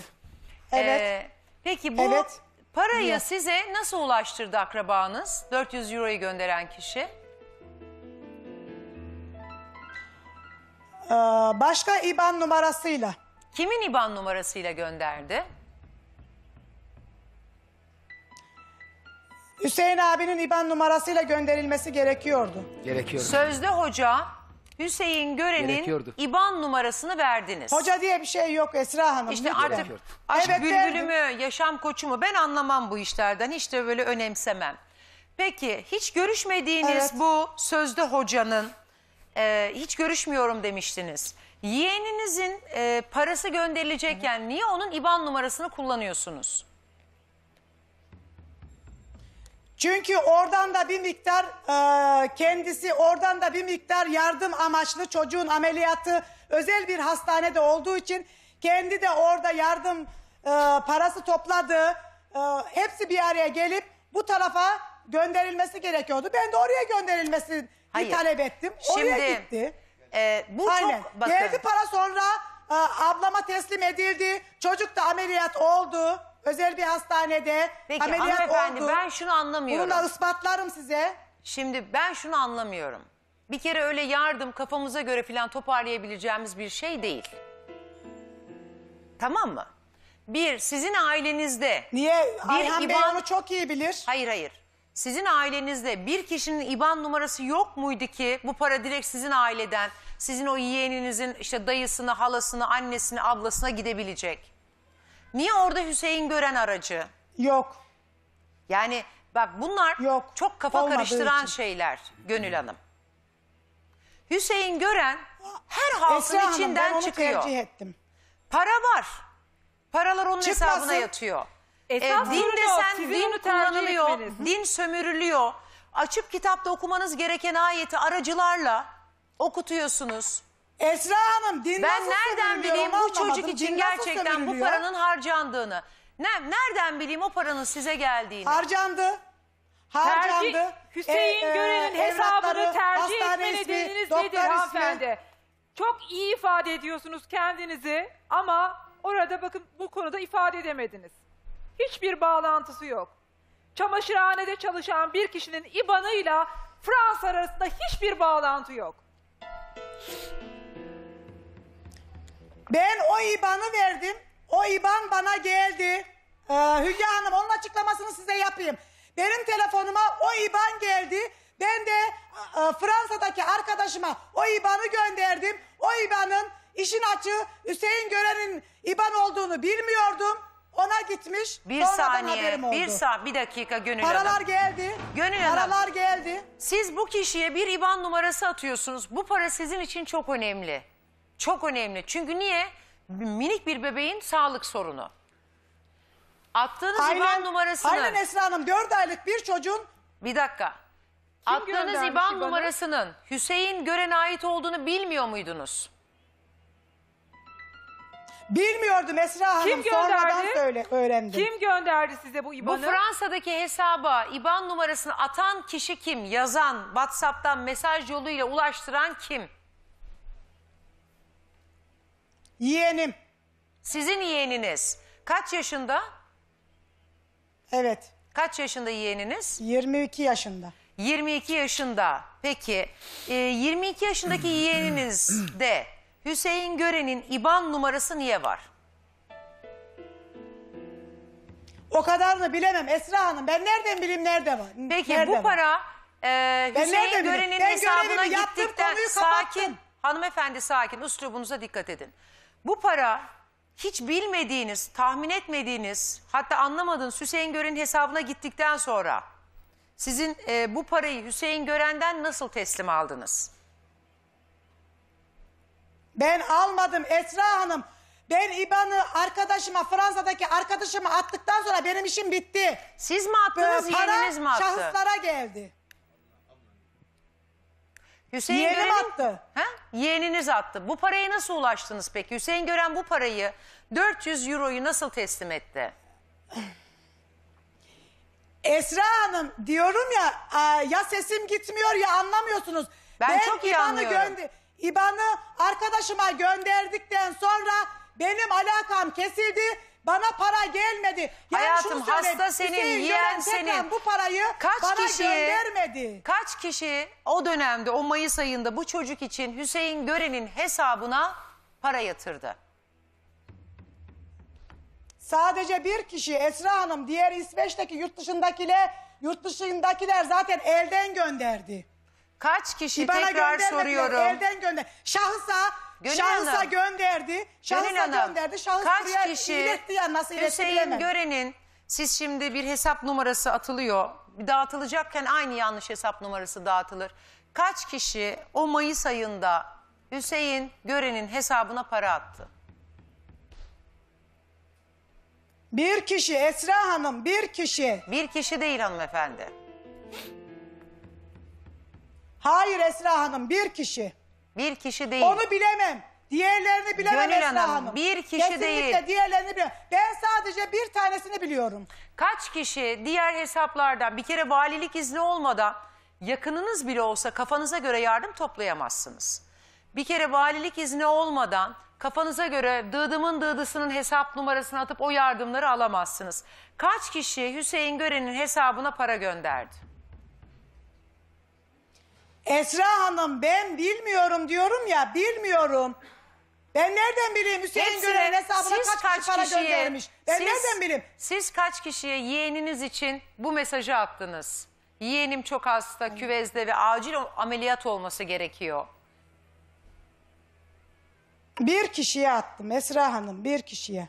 Evet. Ee, peki bu Evet. parayı size nasıl ulaştırdı akrabanız? 400 euroyu gönderen kişi. Ee, başka IBAN numarasıyla. Kimin IBAN numarasıyla gönderdi? Hüseyin abinin IBAN numarasıyla gönderilmesi gerekiyordu. Gerekiyor. Sözde hoca Hüseyin Gören'in Gerekiyordu. IBAN numarasını verdiniz. Hoca diye bir şey yok Esra Hanım. İşte lütfen. artık aşk Evet, bülbülü mü, yaşam koçu mu ben anlamam bu işlerden. Hiç de böyle önemsemem. Peki hiç görüşmediğiniz Evet. bu sözde hocanın e, hiç görüşmüyorum demiştiniz. Yeğeninizin e, parası gönderilecekken niye onun IBAN numarasını kullanıyorsunuz? Çünkü oradan da bir miktar e, kendisi oradan da bir miktar yardım amaçlı çocuğun ameliyatı özel bir hastanede olduğu için kendi de orada yardım e, parası topladı. E, hepsi bir araya gelip bu tarafa gönderilmesi gerekiyordu. Ben de oraya gönderilmesini Hayır. talep ettim. Oraya Şimdi, gitti. E, bu Aynen. çok bakın. Geldi para sonra e, ablama teslim edildi. Çocuk da ameliyat oldu. Özel bir hastanede Peki ameliyat hanımefendi oldu. ben şunu anlamıyorum. Bunu da ispatlarım size. Şimdi ben şunu anlamıyorum. Bir kere öyle yardım kafamıza göre falan toparlayabileceğimiz bir şey değil. Tamam mı? Bir, sizin ailenizde... Niye? Ayhan Bey onu çok iyi bilir. Hayır hayır. Sizin ailenizde bir kişinin IBAN numarası yok muydu ki bu para direkt sizin aileden, sizin o yeğeninizin işte dayısına, halasına, annesine, ablasına gidebilecek? Niye orada Hüseyin gören aracı? Yok. Yani bak bunlar Yok, çok kafa olmadığı karıştıran için. şeyler Gönül Hanım. Hüseyin gören her halkın Esra Hanım ben içinden onu çıkıyor. tercih ettim. Para var. Paralar onun Çıkmasın. hesabına yatıyor. Esas E, din sorun o, desen sizin din onu tercih kullanılıyor, etmeniz. din sömürülüyor. Açıp kitapta okumanız gereken ayeti aracılarla okutuyorsunuz. Esra Hanım din Ben nasıl nereden sömürülüyor bileyim onu bu çocuk anlamadım. için Din nasıl gerçekten bu sömürülüyor? paranın harcandığını? Ne, nereden bileyim o paranın size geldiğini? Harcandı. Harcandı. Tercih, Hüseyin E, e, Gören'in evlatları, hesabını tercih etme hastane ismi, nedeniniz doktor nedir ismi. hanımefendi? Çok iyi ifade ediyorsunuz kendinizi ama orada bakın bu konuda ifade edemediniz. Hiçbir bağlantısı yok. Çamaşırhanede çalışan bir kişinin IBAN'ıyla Fransa arasında hiçbir bağlantı yok. Ben o IBAN'ı verdim. O IBAN bana geldi. Ee, Hülya Hanım onun açıklamasını size yapayım. Benim telefonuma o IBAN geldi. Ben de e, Fransa'daki arkadaşıma o IBAN'ı gönderdim. O IBAN'ın işin açığı Hüseyin Gören'in IBAN olduğunu bilmiyordum. Ona gitmiş. Bir Sonradan saniye, haberim oldu. bir sa bir dakika Gönül Paralar Hanım. geldi. Gönül Hanım. Paralar geldi. Siz bu kişiye bir IBAN numarası atıyorsunuz. Bu para sizin için çok önemli. Çok önemli. Çünkü niye? Minik bir bebeğin sağlık sorunu. Attığınız IBAN numarasını... Aynen Esra Hanım 4 aylık bir çocuğun Bir dakika. Attığınız göndermiş IBAN numarasının Hüseyin Gören'e ait olduğunu bilmiyor muydunuz? Bilmiyordum Esra Hanım. Kim Sonradan gönderdi? söyle, öğrendim. Kim gönderdi size bu Bu IBAN'ı? Fransa'daki hesaba IBAN numarasını atan kişi kim? Yazan, WhatsApp'tan mesaj yoluyla ulaştıran kim? Yeğenim. Sizin yeğeniniz. Kaç yaşında? Evet. Kaç yaşında yeğeniniz? 22 yaşında. 22 yaşında. Peki e, 22 yaşındaki yeğeninizde Hüseyin Gören'in IBAN numarası niye var? O kadarını bilemem Esra Hanım. Ben nereden bileyim nerede var? Peki Nerede bu var? para e, Ben Hüseyin nereden bileyim? Gören'in Ben hesabına görevimi yaptım, gittikten konuyu sakin hanımefendi sakin üslubunuza dikkat edin. Bu para hiç bilmediğiniz, tahmin etmediğiniz hatta anlamadığınız Hüseyin Gören'in hesabına gittikten sonra sizin e, bu parayı Hüseyin Gören'den nasıl teslim aldınız? Ben almadım Esra Hanım. Ben İBAN'ı arkadaşıma Fransa'daki arkadaşıma attıktan sonra benim işim bitti. Siz mi Ee, attınız, para yeğeniniz mi attı? şahıslara geldi. Hüseyin Yeğenim attı. Ha? Yeğeniniz attı. Bu paraya nasıl ulaştınız peki? Hüseyin Gören bu parayı 400 euroyu nasıl teslim etti? Esra Hanım diyorum ya ya sesim gitmiyor ya anlamıyorsunuz. Ben çok iyi İBAN'ı anlıyorum. İBAN'ı arkadaşıma gönderdikten sonra benim alakam kesildi. Bana para gelmedi. Yani Hayatım, şunu söyleyeyim, hasta senin, Hüseyin yiyen Gören senin. bu parayı Kaç bana kişiye- göndermedi. Kaç kişi o dönemde o Mayıs ayında bu çocuk için Hüseyin Gören'in hesabına para yatırdı? Sadece bir kişi Esra Hanım diğer İsveç'teki yurt dışındakiler yurt dışındakiler zaten elden gönderdi. Kaç kişi Bana tekrar soruyorum. Elden gönder. Şahısa Gönül şahısa Hanım. gönderdi. Şahısa Gönül Hanım, gönderdi. Şahıs kaç buraya kişi iletti ya nasıl iletti Hüseyin bilemem. Gören'in siz şimdi bir hesap numarası atılıyor. Dağıtılacakken aynı yanlış hesap numarası dağıtılır. Kaç kişi o Mayıs ayında Hüseyin Gören'in hesabına para attı? Bir kişi Esra Hanım bir kişi. Bir kişi değil hanımefendi. Hayır Esra Hanım bir kişi. Bir kişi değil. Onu bilemem. Diğerlerini bilemem Gönül Esra Hanım, Hanım. bir kişi Kesinlikle değil. diğerlerini bilemem. Ben sadece bir tanesini biliyorum. Kaç kişi diğer hesaplardan bir kere valilik izni olmadan yakınınız bile olsa kafanıza göre yardım toplayamazsınız. Bir kere valilik izni olmadan kafanıza göre dıdımın dıdısının hesap numarasını atıp o yardımları alamazsınız. Kaç kişi Hüseyin Gören'in hesabına para gönderdi? Esra Hanım ben bilmiyorum diyorum ya bilmiyorum. Ben nereden bileyim Hüseyin Hepsine Gören'in hesabına siz kaç, kişi para kişiye- göndermiş? Ben siz- nereden bileyim? Siz kaç kişiye yeğeniniz için bu mesajı attınız? Yeğenim çok hasta, küvezde ve acil o- ameliyat olması gerekiyor. Bir kişiye attım Esra Hanım bir kişiye.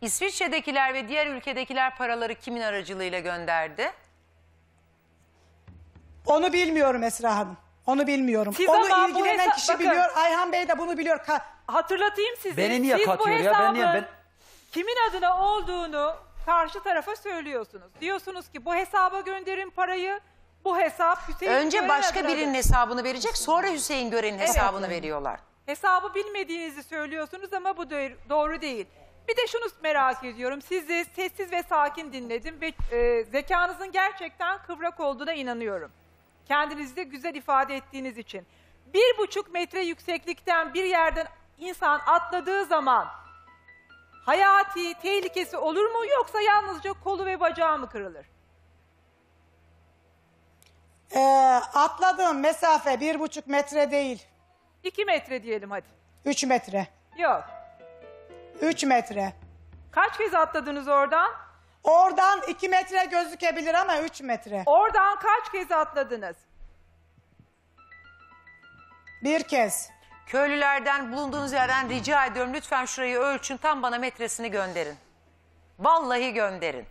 İsviçre'dekiler ve diğer ülkedekiler paraları kimin aracılığıyla gönderdi? Onu bilmiyorum Esra Hanım. Onu bilmiyorum. Siz Onu bu ilgilenen hesa- kişi bakın. biliyor. Ayhan Bey de bunu biliyor. Ka- Hatırlatayım size. Beni niye Siz bu katıyor ya? Ben niye- ben- kimin adına olduğunu karşı tarafa söylüyorsunuz. Diyorsunuz ki bu hesaba gönderin parayı. Bu hesap Hüseyin Önce Gören başka birinin hesabını verecek, sonra Hüseyin Gören'in hesabını veriyorlar. Hesabı bilmediğinizi söylüyorsunuz ama bu do- doğru değil. Bir de şunu merak ediyorum. Sizi sessiz ve sakin dinledim ve e, zekanızın gerçekten kıvrak olduğuna inanıyorum. Kendinizi de güzel ifade ettiğiniz için. Bir buçuk metre yükseklikten bir yerden insan atladığı zaman hayati tehlikesi olur mu yoksa yalnızca kolu ve bacağı mı kırılır? Ee, atladığım mesafe bir buçuk metre değil. İki metre diyelim hadi. Üç metre. Yok. Üç metre. Kaç kez atladınız oradan? Oradan iki metre gözükebilir ama üç metre. Oradan kaç kez atladınız? Bir kez. Köylülerden bulunduğunuz yerden rica ediyorum lütfen şurayı ölçün tam bana metresini gönderin. Vallahi gönderin.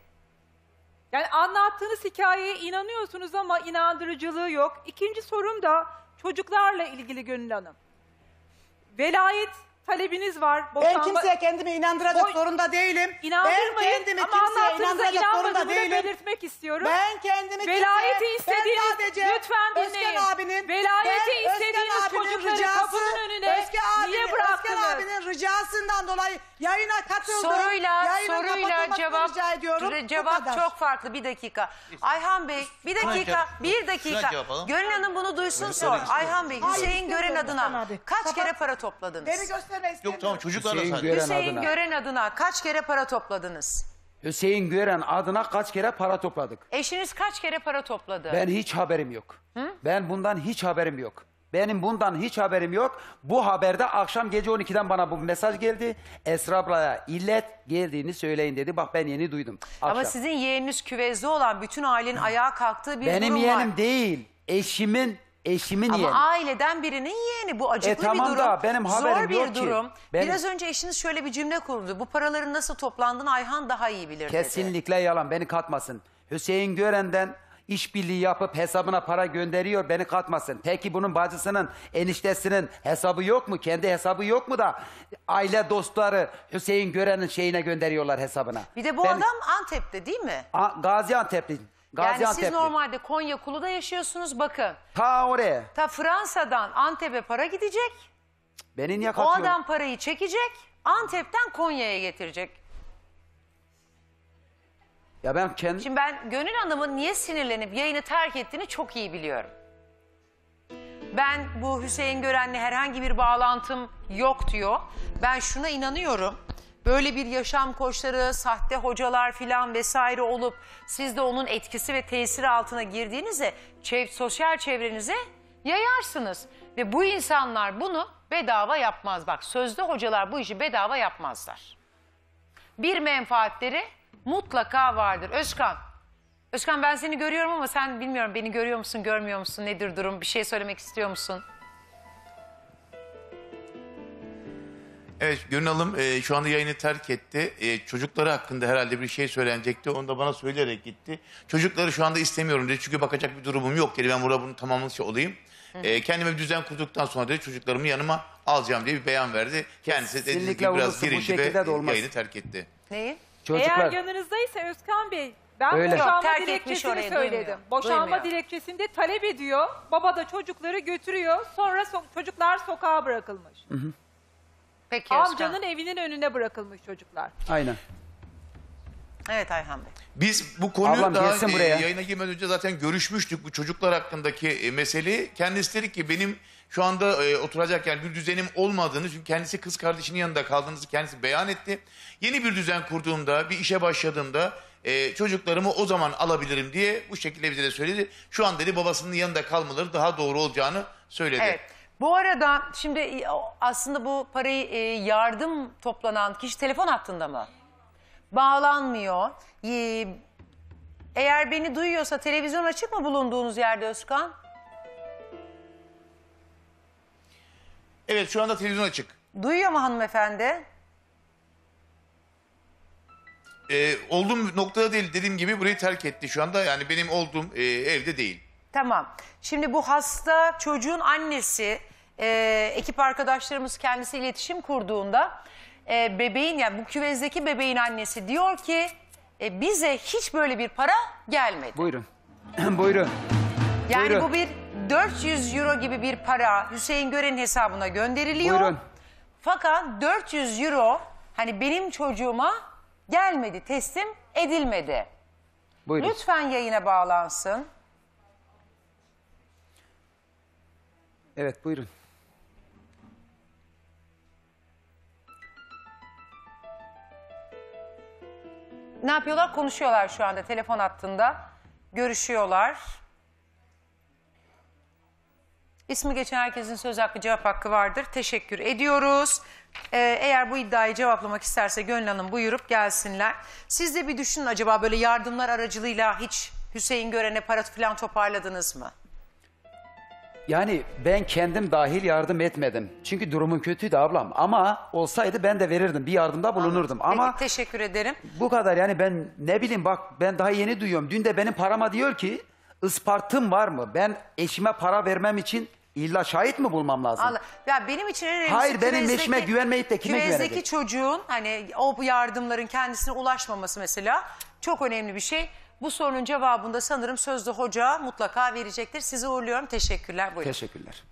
Yani anlattığınız hikayeye inanıyorsunuz ama inandırıcılığı yok. İkinci sorum da çocuklarla ilgili Gönül Hanım. Velayet talebiniz var. Ben Boşanma... kimseye kendimi inandıracak Boy- zorunda değilim. Ben İnandırmayın kendimi ama kimseye anlattığınıza inandıracak zorunda değilim. belirtmek istiyorum. Ben kendimi Velayeti kimseye, istediğiniz- ben sadece lütfen dinleyin. Özkan abinin, Velayeti ben istediğiniz Özkan çocukları ricası, kapının önüne Özkan abinin, niye bıraktınız? Özkan abinin ricasından dolayı yayına katıldım. Soruyla Yayının soruyla cevap rica ediyorum. cevap çok farklı bir dakika. Ayhan Bey bir dakika bir dakika. Gönül Hanım bunu duysun sor. Ayhan Bey Hüseyin Gören istemiyorum Özkan adına kaç kere para topladınız? Beni gösterme istemiyorum. Yok tamam çocuklarla Hüseyin sadece. Gören Hüseyin adına. Gören adına kaç kere para topladınız? Hüseyin Gören adına kaç kere para topladık? Eşiniz kaç kere para topladı? Ben hiç haberim yok. Ben bundan hiç haberim yok. Benim bundan hiç haberim yok. Bu haberde akşam gece 12'den bana bu mesaj geldi. Esra ablaya illet geldiğini söyleyin dedi. Bak ben yeni duydum. Ama akşam. sizin yeğeniniz küvezde olan bütün ailenin ayağa kalktığı bir Benim durum yeğenim var. değil. Eşimin, eşimin Ama yeğeni. aileden birinin yeğeni. Bu acıklı E tamam bir durum. da benim haberim Zor bir yok ki. durum. Ben- Biraz önce eşiniz şöyle bir cümle kurdu. Bu paraların nasıl toplandığını Ayhan daha iyi bilir dedi. Kesinlikle yalan beni katmasın. Hüseyin Gören'den işbirliği yapıp hesabına para gönderiyor beni katmasın. Peki bunun bacısının, eniştesinin hesabı yok mu? Kendi hesabı yok mu da aile dostları Hüseyin Gören'in şeyine gönderiyorlar hesabına. Bir de bu Ben- adam Antep'te değil mi? A- Gaziantep'li. Yani Gaziantep'li. siz normalde Konya Kulu'da yaşıyorsunuz. Bakın Ta oraya. ta Fransa'dan Antep'e para gidecek. Beni niye O adam parayı çekecek. Antep'ten Konya'ya getirecek. Ya ben kendi... Şimdi ben Gönül Hanım'ın niye sinirlenip yayını terk ettiğini çok iyi biliyorum. Ben bu Hüseyin Gören'le herhangi bir bağlantım yok diyor. Ben şuna inanıyorum. Böyle bir yaşam koçları, sahte hocalar filan vesaire olup siz de onun etkisi ve tesiri altına girdiğinizde çev- sosyal çevrenize yayarsınız. Ve bu insanlar bunu bedava yapmaz. Bak sözde hocalar bu işi bedava yapmazlar bir menfaatleri mutlaka vardır. Özkan, Özkan ben seni görüyorum ama sen bilmiyorum beni görüyor musun, görmüyor musun, nedir durum, bir şey söylemek istiyor musun? Evet Gönül Hanım e, şu anda yayını terk etti. E, çocukları hakkında herhalde bir şey söylenecekti. Onu da bana söyleyerek gitti. Çocukları şu anda istemiyorum dedi. Çünkü bakacak bir durumum yok dedi. Ben burada bunu tamamlamış olayım. E, kendime bir düzen kurduktan sonra dedi çocuklarımı yanıma alacağım diye bir beyan verdi. Kendisi de dediği Kesinlikle gibi biraz olursa bu gerildi şekilde de ve olmaz. yayını terk etti. Neyi? Çocuklar. Eğer yanınızdaysa Özkan Bey ben Öyle. boşanma Yok, terk etmiş dilekçesini orayı, söyledim. duymuyor. Boşanma Duymuyor. dilekçesinde talep ediyor. Baba da çocukları götürüyor. Sonra so- çocuklar sokağa bırakılmış. Peki Özkan. Amcanın evinin önüne bırakılmış çocuklar. Aynen. Evet Ayhan Bey. Biz bu konuyu Ablam daha gelsin e, buraya. yayına girmeden önce zaten görüşmüştük bu çocuklar hakkındaki e, meseleyi. Kendisi dedi ki benim şu anda e, oturacak yani bir düzenim olmadığını çünkü kendisi kız kardeşinin yanında kaldığınızı kendisi beyan etti. Yeni bir düzen kurduğumda bir işe başladığımda e, çocuklarımı o zaman alabilirim diye bu şekilde bize de söyledi. Şu an dedi babasının yanında kalmaları daha doğru olacağını söyledi. Evet. Bu arada şimdi e, aslında bu parayı e, yardım toplanan kişi telefon hattında mı? Bağlanmıyor. Eğer beni duyuyorsa televizyon açık mı bulunduğunuz yerde Özkan? Evet şu anda televizyon açık. Duyuyor mu hanımefendi? Ee, olduğum noktada değil dediğim gibi burayı terk etti şu anda. Yani benim olduğum e, evde değil. Tamam. Şimdi bu hasta çocuğun annesi, e, ekip arkadaşlarımız kendisi iletişim kurduğunda e, bebeğin yani bu küvezdeki bebeğin annesi diyor ki e, bize hiç böyle bir para gelmedi. Buyurun. Buyurun. yani buyurun. bu bir 400 euro gibi bir para Hüseyin Gören'in hesabına gönderiliyor. Buyurun. Fakat 400 euro hani benim çocuğuma gelmedi, teslim edilmedi. Buyurun. Lütfen yayına bağlansın. Evet buyurun. Ne yapıyorlar? Konuşuyorlar şu anda telefon hattında. Görüşüyorlar. İsmi geçen herkesin söz hakkı cevap hakkı vardır. Teşekkür ediyoruz. Ee, eğer bu iddiayı cevaplamak isterse Gönül Hanım buyurup gelsinler. Siz de bir düşünün acaba böyle yardımlar aracılığıyla hiç Hüseyin Gören'e para falan toparladınız mı? Yani ben kendim dahil yardım etmedim. Çünkü durumun kötüydü ablam. Ama olsaydı ben de verirdim. Bir yardımda bulunurdum. Ama Peki, teşekkür ederim. bu kadar yani ben ne bileyim bak ben daha yeni duyuyorum. Dün de benim parama diyor ki ispartım var mı? Ben eşime para vermem için illa şahit mi bulmam lazım? Allah, ya benim için en önemlisi Hayır, benim küvezdeki- eşime güvenmeyip de kime küvezdeki güvenecek? çocuğun hani o yardımların kendisine ulaşmaması mesela çok önemli bir şey. Bu sorunun cevabını da sanırım sözde hoca mutlaka verecektir. Sizi uğurluyorum. Teşekkürler. Buyurun. Teşekkürler.